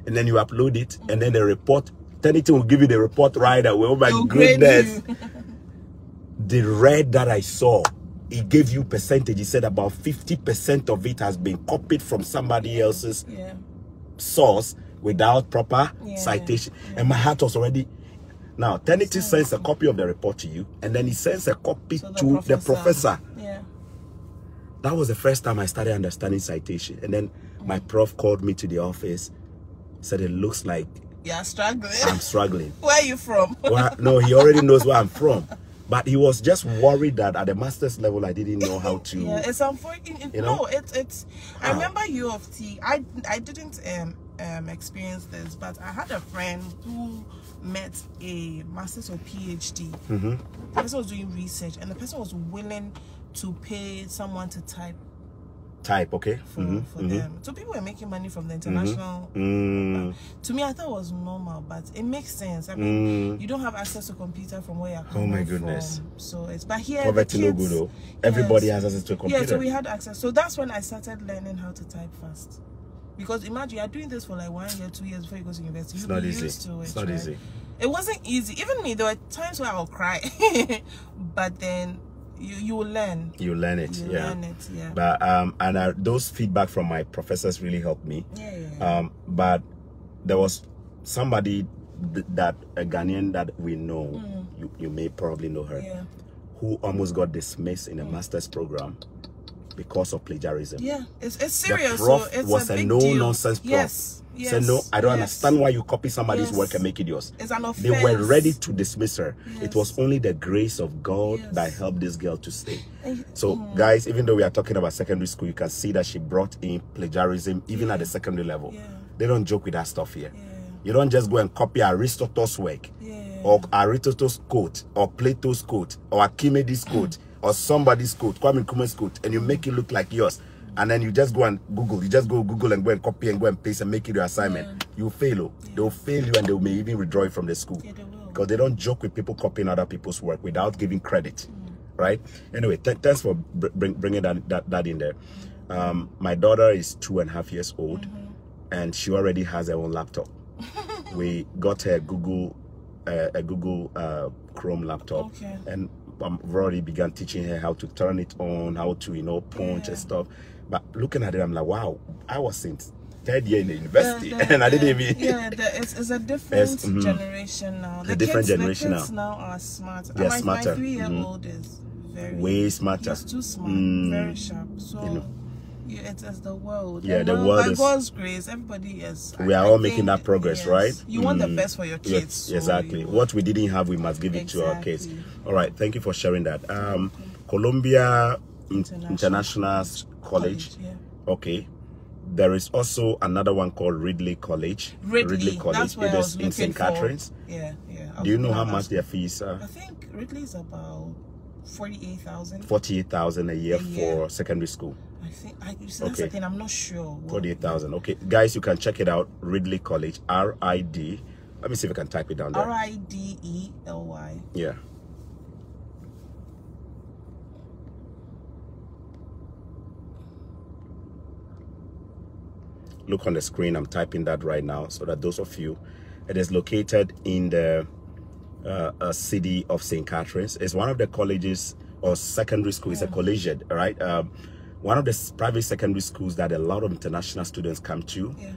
And then you upload it and then the report, Turnitin will give you the report right away. Oh my They'll goodness the red that I saw, it gave you percentage. It said about 50% of it has been copied from somebody else's Yeah. source without proper citation. And my heart was already. Now, Turnitin sends a copy of the report to you, and then he sends a copy So to the professor. Yeah. That was the first time I started understanding citation. And then my prof called me to the office, said, It looks like You're struggling. I'm struggling. Where are you from? well, no, he already knows where I'm from. But he was just worried that at the master's level, I didn't know how to. Yeah, it's unfortunate. You know? No, it's it's. I remember U of T. I I didn't um um experience this, but I had a friend who met a master's or PhD. Mhm. The person was doing research, and the person was willing to pay someone to type type, okay? for, Mhm, for mhm. them. So people were making money from the international. Mm, To me, I thought it was normal, but it makes sense. I mean, mm. you don't have access to computer from where you're Oh my goodness. from. So it's but here Poverty the no good though. Everybody Yes. has access to a computer. Yeah, so we had access. So that's when I started learning how to type fast. Because imagine you're doing this for like one year, two years before you go to university. it's You'll not easy. used to it, It's not right? easy. It wasn't easy. Even me, there were times where I'll cry. but then you you will learn. You learn it, You yeah. learn it, yeah. But um, and uh, those feedback from my professors really helped me. yeah, yeah, yeah. Um, but there was somebody th- that a Ghanaian that we know. You you may probably know her. Mm. yeah. Who almost got dismissed in a master's program because of plagiarism. Yeah, it's it's The serious. prof so it's was a, a, no deal. nonsense prof. Yes, yes. Said no, I don't yes. understand why you copy somebody's Yes. work and make it yours. It's an offense. They were ready to dismiss her. It was only the grace of God Yes. that helped this girl to stay. So, mm. guys, even though we are talking about secondary school, you can see that she brought in plagiarism even at the secondary level. Yeah. They don't joke with that stuff here. Yeah. You don't just go and copy Aristotle's work Yeah. or Aristotle's quote or Plato's quote or Archimedes' quote or somebody's quote, Kwame Nkrumah's quote, and you make it look like yours. And then you just go and Google. You just go Google and go and copy and go and paste and make it your assignment. You fail. Oh. They'll fail you and they may even withdraw you from the school. Yeah, they because they don't joke with people copying other people's work without giving credit, right? Anyway, th- thanks for br- bring, bringing that, that that in there. Um, my daughter is two and a half years old, and she already has her own laptop. we got her Google uh, a Google uh, Chrome laptop, Okay. and um, we've already begun teaching her how to turn it on, how to you know punch Yeah. and stuff. But looking at it, I'm like, wow, I was in third year in the university, The- the- and I didn't even. Yeah, the, it's, it's a different Yes, mhm. generation now. A different kids, generation the kids now. are smart. They're my, smarter, My three-year-old is very Way smarter. He's too smart, Mm. very sharp. So. You know. Yeah, it is the world. Yeah, And the world by is- God's grace, everybody is. We are all making that progress, right? You want the Mm. best for your Yes, kids. so exactly. you- What we didn't have, we must give it to our kids. All right. Thank you for sharing that. Um, Columbia International. International College. yeah. Okay. There is also another one called Ridley College. Ridley, College. That's where It I is in St. Catharines. Yeah, yeah. I Do you know how much their fees are? I think Ridley is about forty-eight thousand. Forty-eight thousand a year A year. for secondary school. I think. I, you see, that's Okay. thing. I'm not sure. what- Forty-eight thousand. Okay, guys, you can check it out. Ridley College. R I D. Let me see if I can type it down there. R I D E L Y. Yeah. Look on the screen. I'm typing that right now so that those of you, it is located in the uh, uh, city of St. Catharines. It's one of the colleges or secondary school. It's a collegiate, right? Um, one of the private secondary schools that a lot of international students come to. Yeah.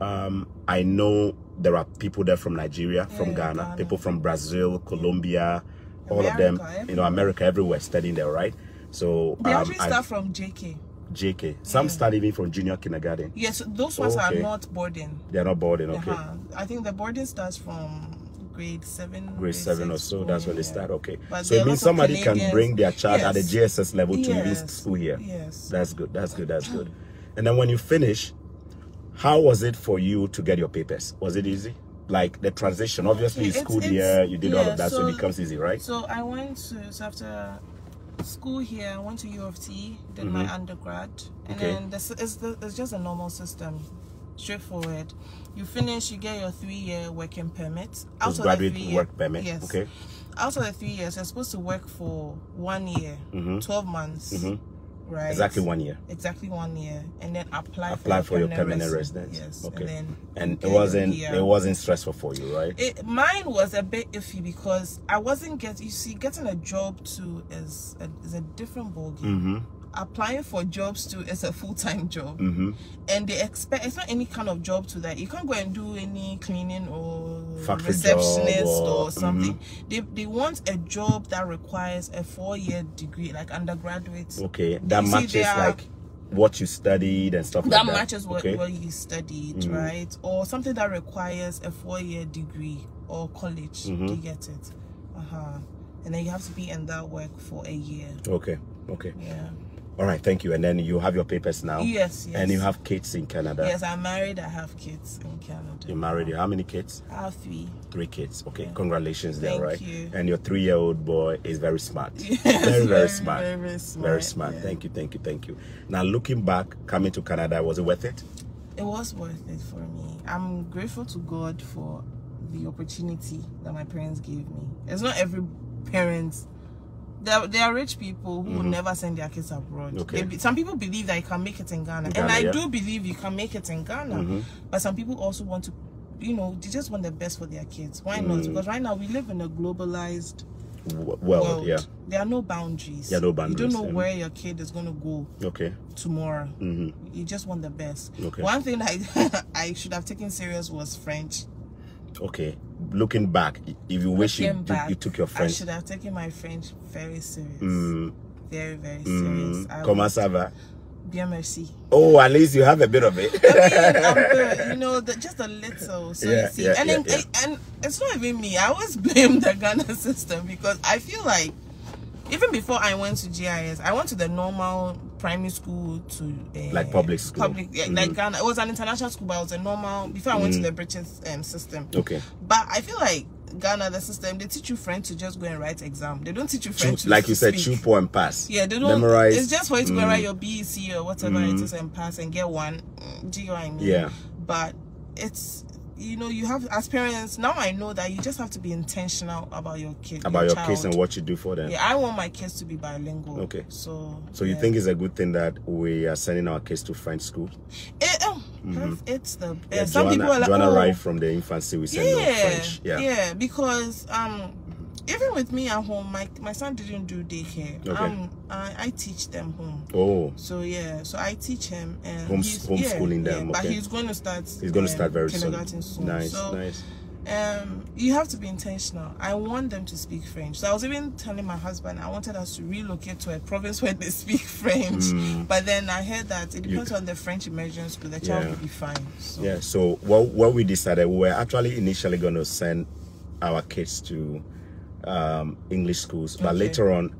Um, I know there are people there from Nigeria, from Ghana, Ghana. people from Brazil, Colombia, all of them, America, you know, America, everywhere studying there, right? So, They um, actually I- start from JK. JK. Some Yeah. start even from junior kindergarten. Yes, those ones Okay. are not boarding. They're not boarding, okay? Uh-huh. I think the boarding starts from grade seven. Grade seven or so, that's when they start, okay? But so it means somebody can bring their child at the Yes. JSS level to even Yes. school here. Yes. That's good, that's good, that's good. And then when you finish, how was it for you to get your papers? Was it easy? Like the transition, obviously you It's- here, you did all of that, so, so- it becomes easy, right? So I went to so after school here. I went to U of T, did my undergrad, and Mm-hmm. Okay. then this is the, it's just a normal system, straightforward. You finish, you get your three-year working permit. Out of the Postgraduate three-year- work permit, Yes. okay? Out of the three years, you're supposed to work for one year, twelve months, right? Mm-hmm. Exactly one year. Exactly one year, and then apply Apply for for your permanent residence. Yes. Okay. And And it wasn't it wasn't stressful for you, right? It, mine was a bit iffy because I wasn't get. You see, getting a job too is a, is a different ballgame. Mm-hmm. Applying for jobs too is a full time job, Mm-hmm. and they expect it's not any kind of job to that. You can't go and do any cleaning or Factory receptionist or- or, something. They they want a job that requires a four year degree, like undergraduate. Okay. That You matches they are- like what you studied and stuff that like that. matches what, okay. Mm-hmm. what you studied, right? Or something that requires a four year degree or college. Mm-hmm. You get it? Uh huh. And then you have to be in that work for a year. Okay. Okay. Yeah. All right, thank you. And then you have your papers now. Yes, yes. And you have kids in Canada. Yes, I'm married. I have kids in Canada. You're married. How many kids? I have three. Three kids. Okay. Congratulations there, right? you. And your three year old boy is very smart. Yes, very, very, very, smart. very, smart, Very smart. yeah. Thank you, thank you, thank you. Now looking back, coming to Canada, was it worth it? It was worth it for me. I'm grateful to God for the opportunity that my parents gave me. It's not every parent. There, there are rich people who will never send their kids abroad. Okay. They some people believe that you can make it in Ghana, Ghana, and I yeah. do believe you can make it in Ghana. Mm-hmm. But some people also want to, you know, they just want the best for their kids. Why Mm. not? Because right now we live in a globalized W- Well, world. yeah. There are no boundaries. Are no You don't know yeah. where your kid is going to go Okay. tomorrow. hmm You just want the best. Okay. One thing I I should have taken serious was French. Okay. Looking back, if you wish you, back, you took your I French. should have taken my French very serious. Mm, Very, very serious. mm, I comment ça va? Bien merci. Oh, at least you have a bit of it. I mean, good. You know, the, just a little. So Yeah, you see, yeah, and, yeah. and it's not even me. I always blame the Ghana system because I feel like even before I went to GIS, I went to the normal primary school to uh, Like public school. Public, yeah, like Ghana. It was an international school, but it was a normal. Before I went Mm. to the British um, system, okay. but I feel like Ghana, the system, they teach you French to just go and write exam. They don't teach you Chew, French, to like you said, chew, pour, and pass. Yeah, they don't. Memorize. Mm. It's just for you to go write your BEC or whatever it is and pass and get one. Mm, Do you know what I mean? Yeah. But it's you know, you have as parents now. I know that you just have to be intentional about your kid, about your, child. kids and what you do for them. Yeah, I want my kids to be bilingual. Okay. So. So you think it's a good thing that we are sending our kids to French school? It, um, it's the uh, Yeah, some Joanna, people are like, Joanna oh, right from the infancy we send yeah, French. Yeah. yeah, because um, even with me at home, my my son didn't do daycare. Okay. Um, I, I teach them home. Oh, So yeah, so I teach him and he's- homeschooling yeah, them, Yeah, but he's going to start. he's going to um, start very soon. kindergarten soon. Nice, so, nice. um you have to be intentional i want them to speak french so i was even telling my husband i wanted us to relocate to a province where they speak french but then i heard that it depends on the french immersion school the child Yeah. will be fine so Yeah. So what what we decided, we were actually initially going to send our kids to um, English schools, but Okay. later on,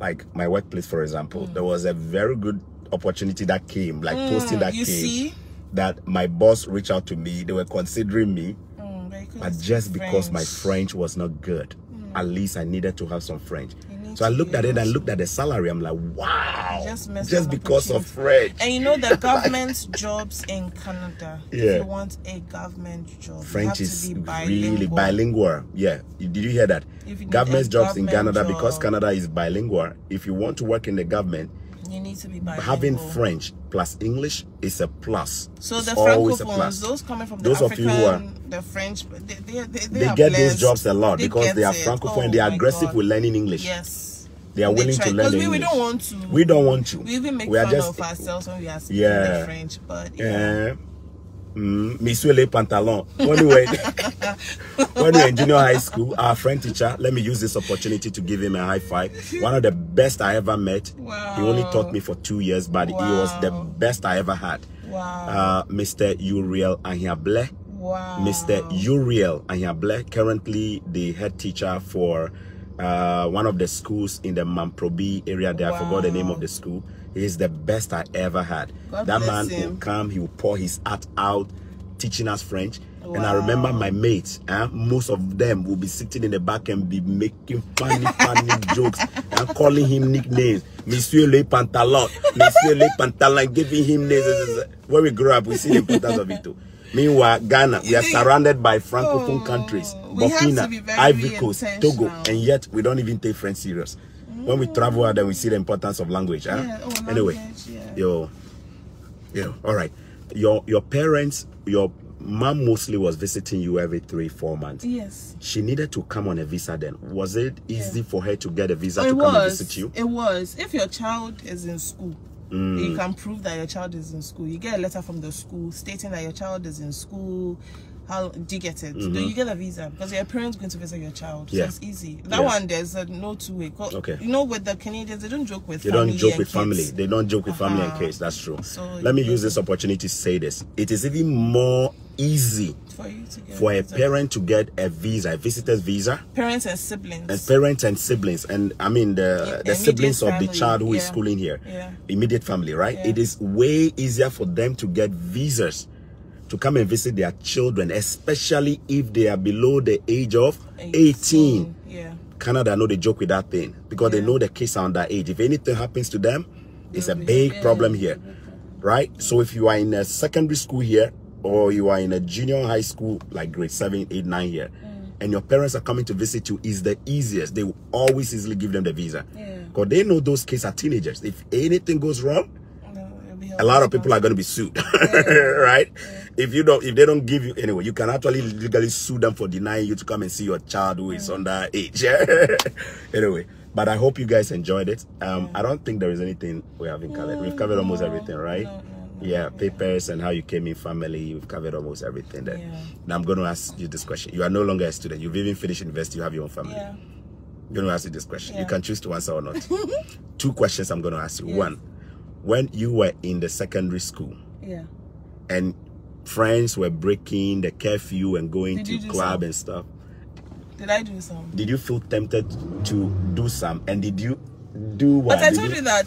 like my workplace, for example, Mm. there was a very good opportunity that came, like posting that you came, see that my boss reached out to me. They were considering me, Mm, but just because my French. French was not good, at least I needed to have some French. So I looked at it and looked at the salary. I'm like, wow, just just because of. French. and you know the government jobs in canada Yeah. if you want a government job French have is to be really bilingual. bilingual. Yeah, did you hear that? If you need Government jobs in government Canada because. Canada is bilingual. If you want to work in the government, you need to be bilingual having French plus English is a plus. So It's the francophones, those coming from the Those of African, you who are- the French, they they, they, They get those jobs a lot They because they are francophone. Oh they are aggressive God. with learning English. Yes, They are willing to learn because we, English. we don't want to. We don't want to. We even make We are fun just- of ourselves when we are speaking Yeah. the French, but yeah. Mm, Monsieur Les Pantalons. When we were when we were in junior high school, our friend teacher, let me use this opportunity to give him a high five. One of the best I ever met. Wow. He only taught me for two years, but he was the best I ever had. Wow. Uh, Mr. Uriel Ahiable. wow. Mr. Uriel Ahiable, currently the head teacher for uh, one of the schools in the Mamprobi area there. I forgot the name of the school. He is the best I ever had. God that man him. will come, he will pour his heart out teaching us French. And I remember my mates, eh, most of them will be sitting in the back and be making funny, funny jokes and calling him nicknames. Monsieur Le Pantalon, Monsieur Le Pantalon, giving him names. When we grew up, we see the importance of it too. Meanwhile, Ghana, we are surrounded by francophone Oh, countries, we have to Burkina, Ivory Coast, Togo, and yet we don't even take French serious. When we travel out, then we see the importance of language. Huh? Yeah, oh, anyway, language, yeah. yo, yo, all right. Your your parents, your mom mostly was visiting you every three, four months. Yes. She needed to come on a visa then. Was it easy for her to get a visa it to come and visit you? It was. If your child is in school, Mm. you can prove that your child is in school. You get a letter from the school stating that your child is in school. How do you get it? Do you get a visa? Because your parents going to visit your child. Mm-hmm. Yeah. So it's easy. That Yeah. one there's a no two way. Okay. You know, with the Canadians, they don't joke with They family don't joke with family. They don't joke with family and Uh-huh. kids. That's true. So Let me use this opportunity to say this. It is even more easy for you to get for a visa. parent to get a visa, a visitor's visa, parents and siblings. and parents and siblings, and I mean the the Immediate siblings of the child who is yeah. schooling here, Yeah. immediate family, right? Yeah. It is way easier for them to get visas to come and visit their children, especially if they are below the age of 18. Yeah. Canada know they joke with that thing because they know the kids are underage. If anything happens to them, it's a big yeah, problem here, right? So if you are in a secondary school here or you are in a junior high school like grade 7, 8, 9 here, Mm. and your parents are coming to visit you, is the easiest. They will always easily give them the visa Yeah. because they know those kids are teenagers. If anything goes wrong, No, it'll be a lot of people are going to be sued right? If you don't if they don't give you anyway you can actually legally sue them for denying you to come and see your child who is under age. Anyway but i hope you guys enjoyed it. Um i don't think there is anything we haven't covered. We've covered almost everything right? yeah papers and how you came in family we've covered almost everything there Yeah. now i'm going to ask you this question. You are no longer a student. You've even finished university you have your own family. Yeah. I'm going to ask you this question. You can choose to answer or not. Two questions I'm going to ask you. Yes. One, when you were in the secondary school Yeah. and friends were breaking the curfew and going Did to club some? and stuff, Did I do some? did you feel tempted to do some? And did you do what? But I told you- you that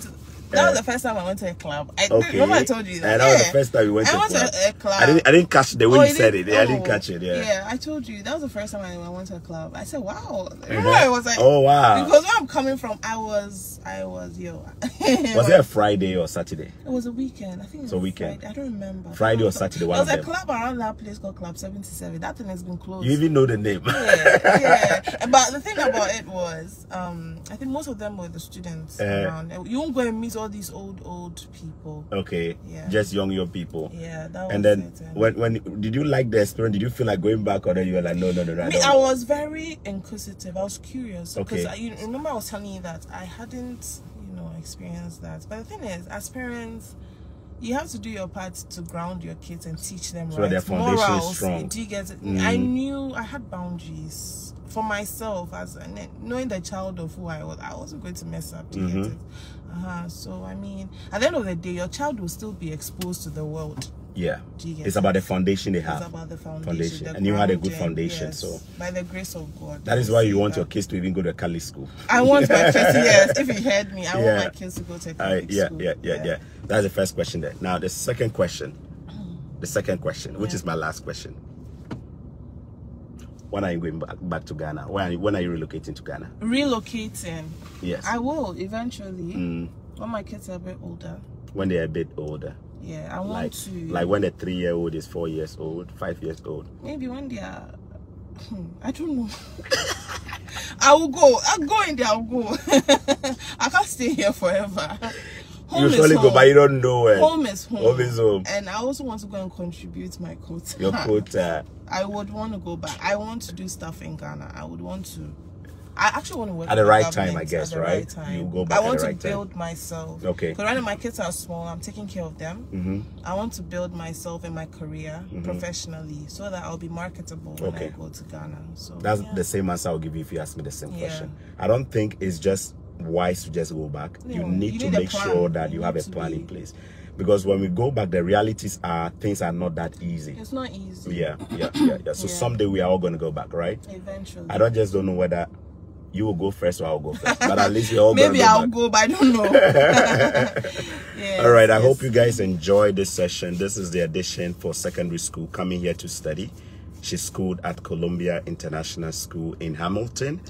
That was the first time I went to a club. I Okay. remember I told you that. That was the first time you went I to went club. to a club. I didn't I didn't catch the way Oh, you said it. didn't- I didn't oh, catch it. Yeah. Yeah, I told you that was the first time I went to a club. I said, "Wow." Remember, Uh-huh. I was like, Oh wow. Because where I'm coming from, I was, I was, yo. was it a Friday or Saturday? It was a weekend. I think it was So weekend. Friday. I don't remember. Friday or Saturday, one There was a club around that place called Club 77. That thing has been closed. You even know the name. yeah, yeah. But the thing about it was, um, I think most of them were the students Uh, around. You won't go and meet all these old, old people. okay. Yeah. Just young young people. Yeah, that was And then it. and- when when did you like the experience? Did you feel like going back or then you were like no no no no? I I mean, I was very inquisitive. I was curious because Okay. I, you remember I was telling you that I hadn't, you know, experienced that. But the thing is, as parents, you have to do your part to ground your kids and teach them So right their foundation is morals. strong. Do you get it? Mm. I knew I had boundaries for myself as a, knowing the child of who I was. I wasn't going to mess up. Do you Mm-hmm. Uh-huh. So I mean, at the end of the day, your child will still be exposed to the world. yeah. Do you get It's about the foundation they have. It's about the foundation. Foundation. the And you had a good foundation, yes. so- by the grace of God. That is why you want that. your kids to even go to a Catholic school. I want my kids. Yes, if you heard me, I Yeah. want my kids to go to a Catholic yeah, school. yeah, yeah, yeah. That's the first question there. Now the second question. The second question, which Yeah. is my last question. When are you going back, back to Ghana? When are, you, when are you relocating to Ghana? Relocating, Yes. I will eventually Mm, when my kids are a bit older. when they're a bit older. Yeah, I want Like, to like when the three year old is four years old, five years old. maybe when they are. Hmm, I don't know. I will go. I'll go in there. I'll go. I can't stay here forever. Home surely go, but you don't know. Home is home. Home is home. And I also want to go and contribute my quota. Your quota. I would want to go back. I want to do stuff in Ghana. I would want to. I actually want to work At the right time, I guess, the right? time. You go back I at want the to right time. build myself. Okay. Because right now my kids are small. I'm taking care of them. hmm I want to build myself in my career Mm-hmm. professionally so that I'll be marketable when Okay. I go to Ghana. So That's yeah. the same answer I'll give you if you ask me the same Yeah. question. I don't think it's just wise to just go back. you need you to need make sure that You you, have a plan in place. Because when we go back, the realities are things are not that easy. It's not easy. Yeah, yeah, yeah, yeah. So Yeah. someday we are all going to go back, right? Eventually. I don't just don't know whether you will go first or I'll go first, but at least we're all going to Maybe go I'll back. go, but I don't know. Yes, All right, I yes. hope you guys enjoyed this session. This is the edition for secondary school coming here to study. She schooled at Columbia International School in Hamilton,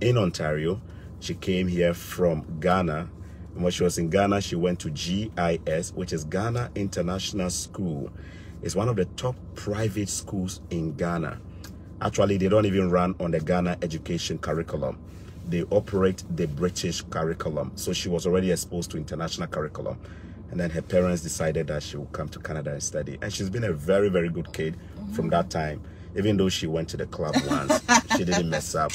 in Ontario. She came here from Ghana. And when she was in Ghana, she went to GIS, which is Ghana International School. It's one of the top private schools in Ghana. Actually, they don't even run on the Ghana education curriculum. They operate the British curriculum. So she was already exposed to international curriculum. And then her parents decided that she would come to Canada and study. And she's been a very, very good kid from that time. Even though she went to the club once, she didn't mess up.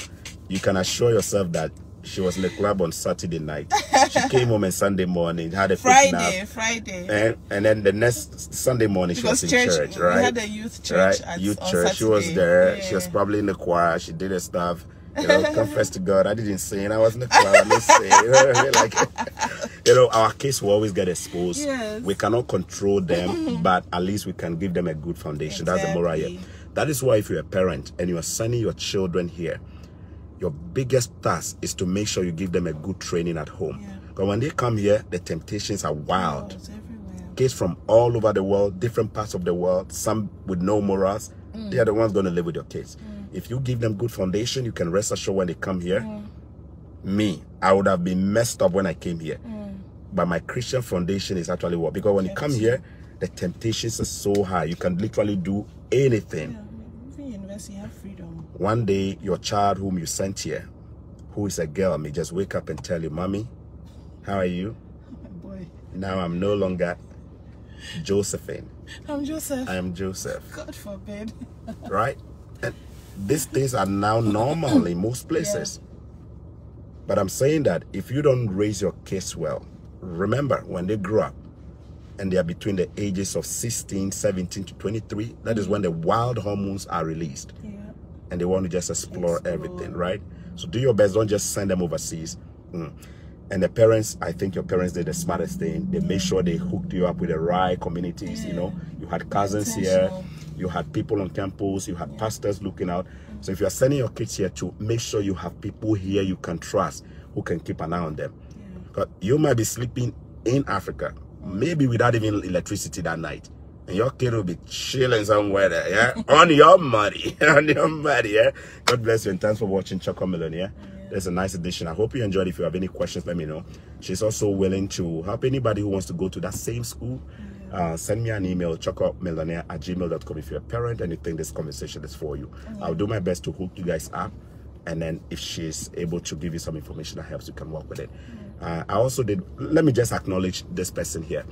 You can assure yourself that she was in the club on Saturday night. She came home on Sunday morning, had a Friday, nap. Friday. And, and then the next Sunday morning, she Because was in church, church, we right? had a youth church right? youth church. She was there. She was probably in the choir. She did her stuff. You know, confess to God. I didn't sing. I was in the club. I didn't sing. You know what I mean? Like, you know, our kids will always get exposed. Yes. We cannot control them, but at least we can give them a good foundation. That's the moral here. That is why if you're a parent and you are sending your children here, your biggest task is to make sure you give them a good training at home. Yeah. Because when they come here, the temptations are wild Oh, it's kids from all over the world, different parts of the world, some with no morals, mm. they are the ones going to live with your kids. Mm. If you give them good foundation, you can rest assured when they come here. Mm. Me, I would have been messed up when I came here. But my Christian foundation is actually what? Because when you come here, the temptations are so high. You can literally do anything. Yeah, even university, you have freedom. One day, your child whom you sent here, who is a girl, may just wake up and tell you, Mommy, how are you? My boy. Now I'm no longer Josephine. I'm Joseph. I am Joseph. God forbid. right? And these things are now normal in most places. But I'm saying that if you don't raise your kids well, remember when they grow up and they are between the ages of 16, 17 to 23, that is when the wild hormones are released Yeah. And they want to just explore, Explore. everything, right? So do your best. Don't just send them overseas. Mm. And the parents, I think your parents did the smartest thing. They made sure they hooked you up with the right communities. You know, you had cousins here, you had people on campus, you had pastors looking out. So if you are sending your kids here to make sure you have people here you can trust who can keep an eye on them. Yeah. 'Cause you might be sleeping in Africa, maybe without even electricity that night. Your kid will be chilling somewhere there, yeah? on your money. on your money, yeah? God bless you and thanks for watching Chorkor Millionaire. There's a nice edition. I hope you enjoyed. If you have any questions, let me know. She's also willing to help anybody who wants to go to that same school. Uh, send me an email, chocomillionaire at gmail.com if you're a parent and you think this conversation is for you. I'll do my best to hook you guys up. And then if she's able to give you some information that helps, you can work with it. Uh, I also did, let me just acknowledge this person here.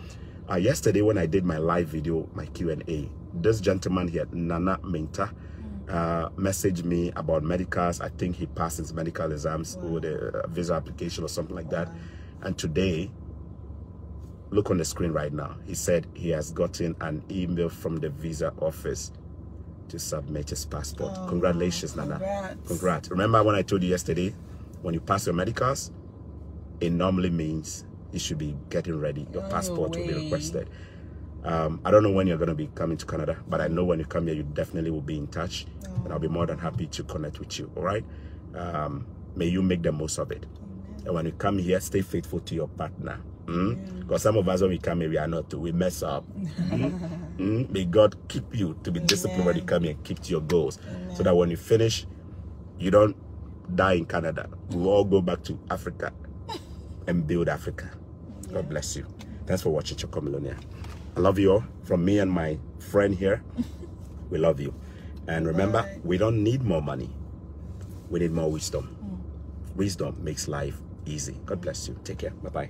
Uh, yesterday when I did my live video, my Q&A, this gentleman here, Nana Minta, uh, messaged me about medicals. I think he passed his medical exams wow. with a visa application or something like that. Wow. And today, look on the screen right now. He said he has gotten an email from the visa office to submit his passport. Oh, Congratulations, congrats. Nana. Congrats. Remember when I told you yesterday, when you pass your medicals, it normally means you should be getting ready. Your passport will be requested. Um, I don't know when you're going to be coming to Canada, but I know when you come here, you definitely will be in touch. Oh. And I'll be more than happy to connect with you. All right. Um, may you make the most of it. Amen. And when you come here, stay faithful to your partner. Mm? Because some of us, when we come here, we are not. We mess up. mm? Mm? May God keep you to be Amen. disciplined when you come here and keep to your goals. Amen. So that when you finish, you don't die in Canada. We all go back to Africa and build Africa. Yeah. God bless you. Thanks for watching Chorkor Millionaire. I love you all. From me and my friend here, we love you. And remember, we don't need more money. We need more wisdom. Mm. Wisdom makes life easy. God bless you. Take care. Bye-bye.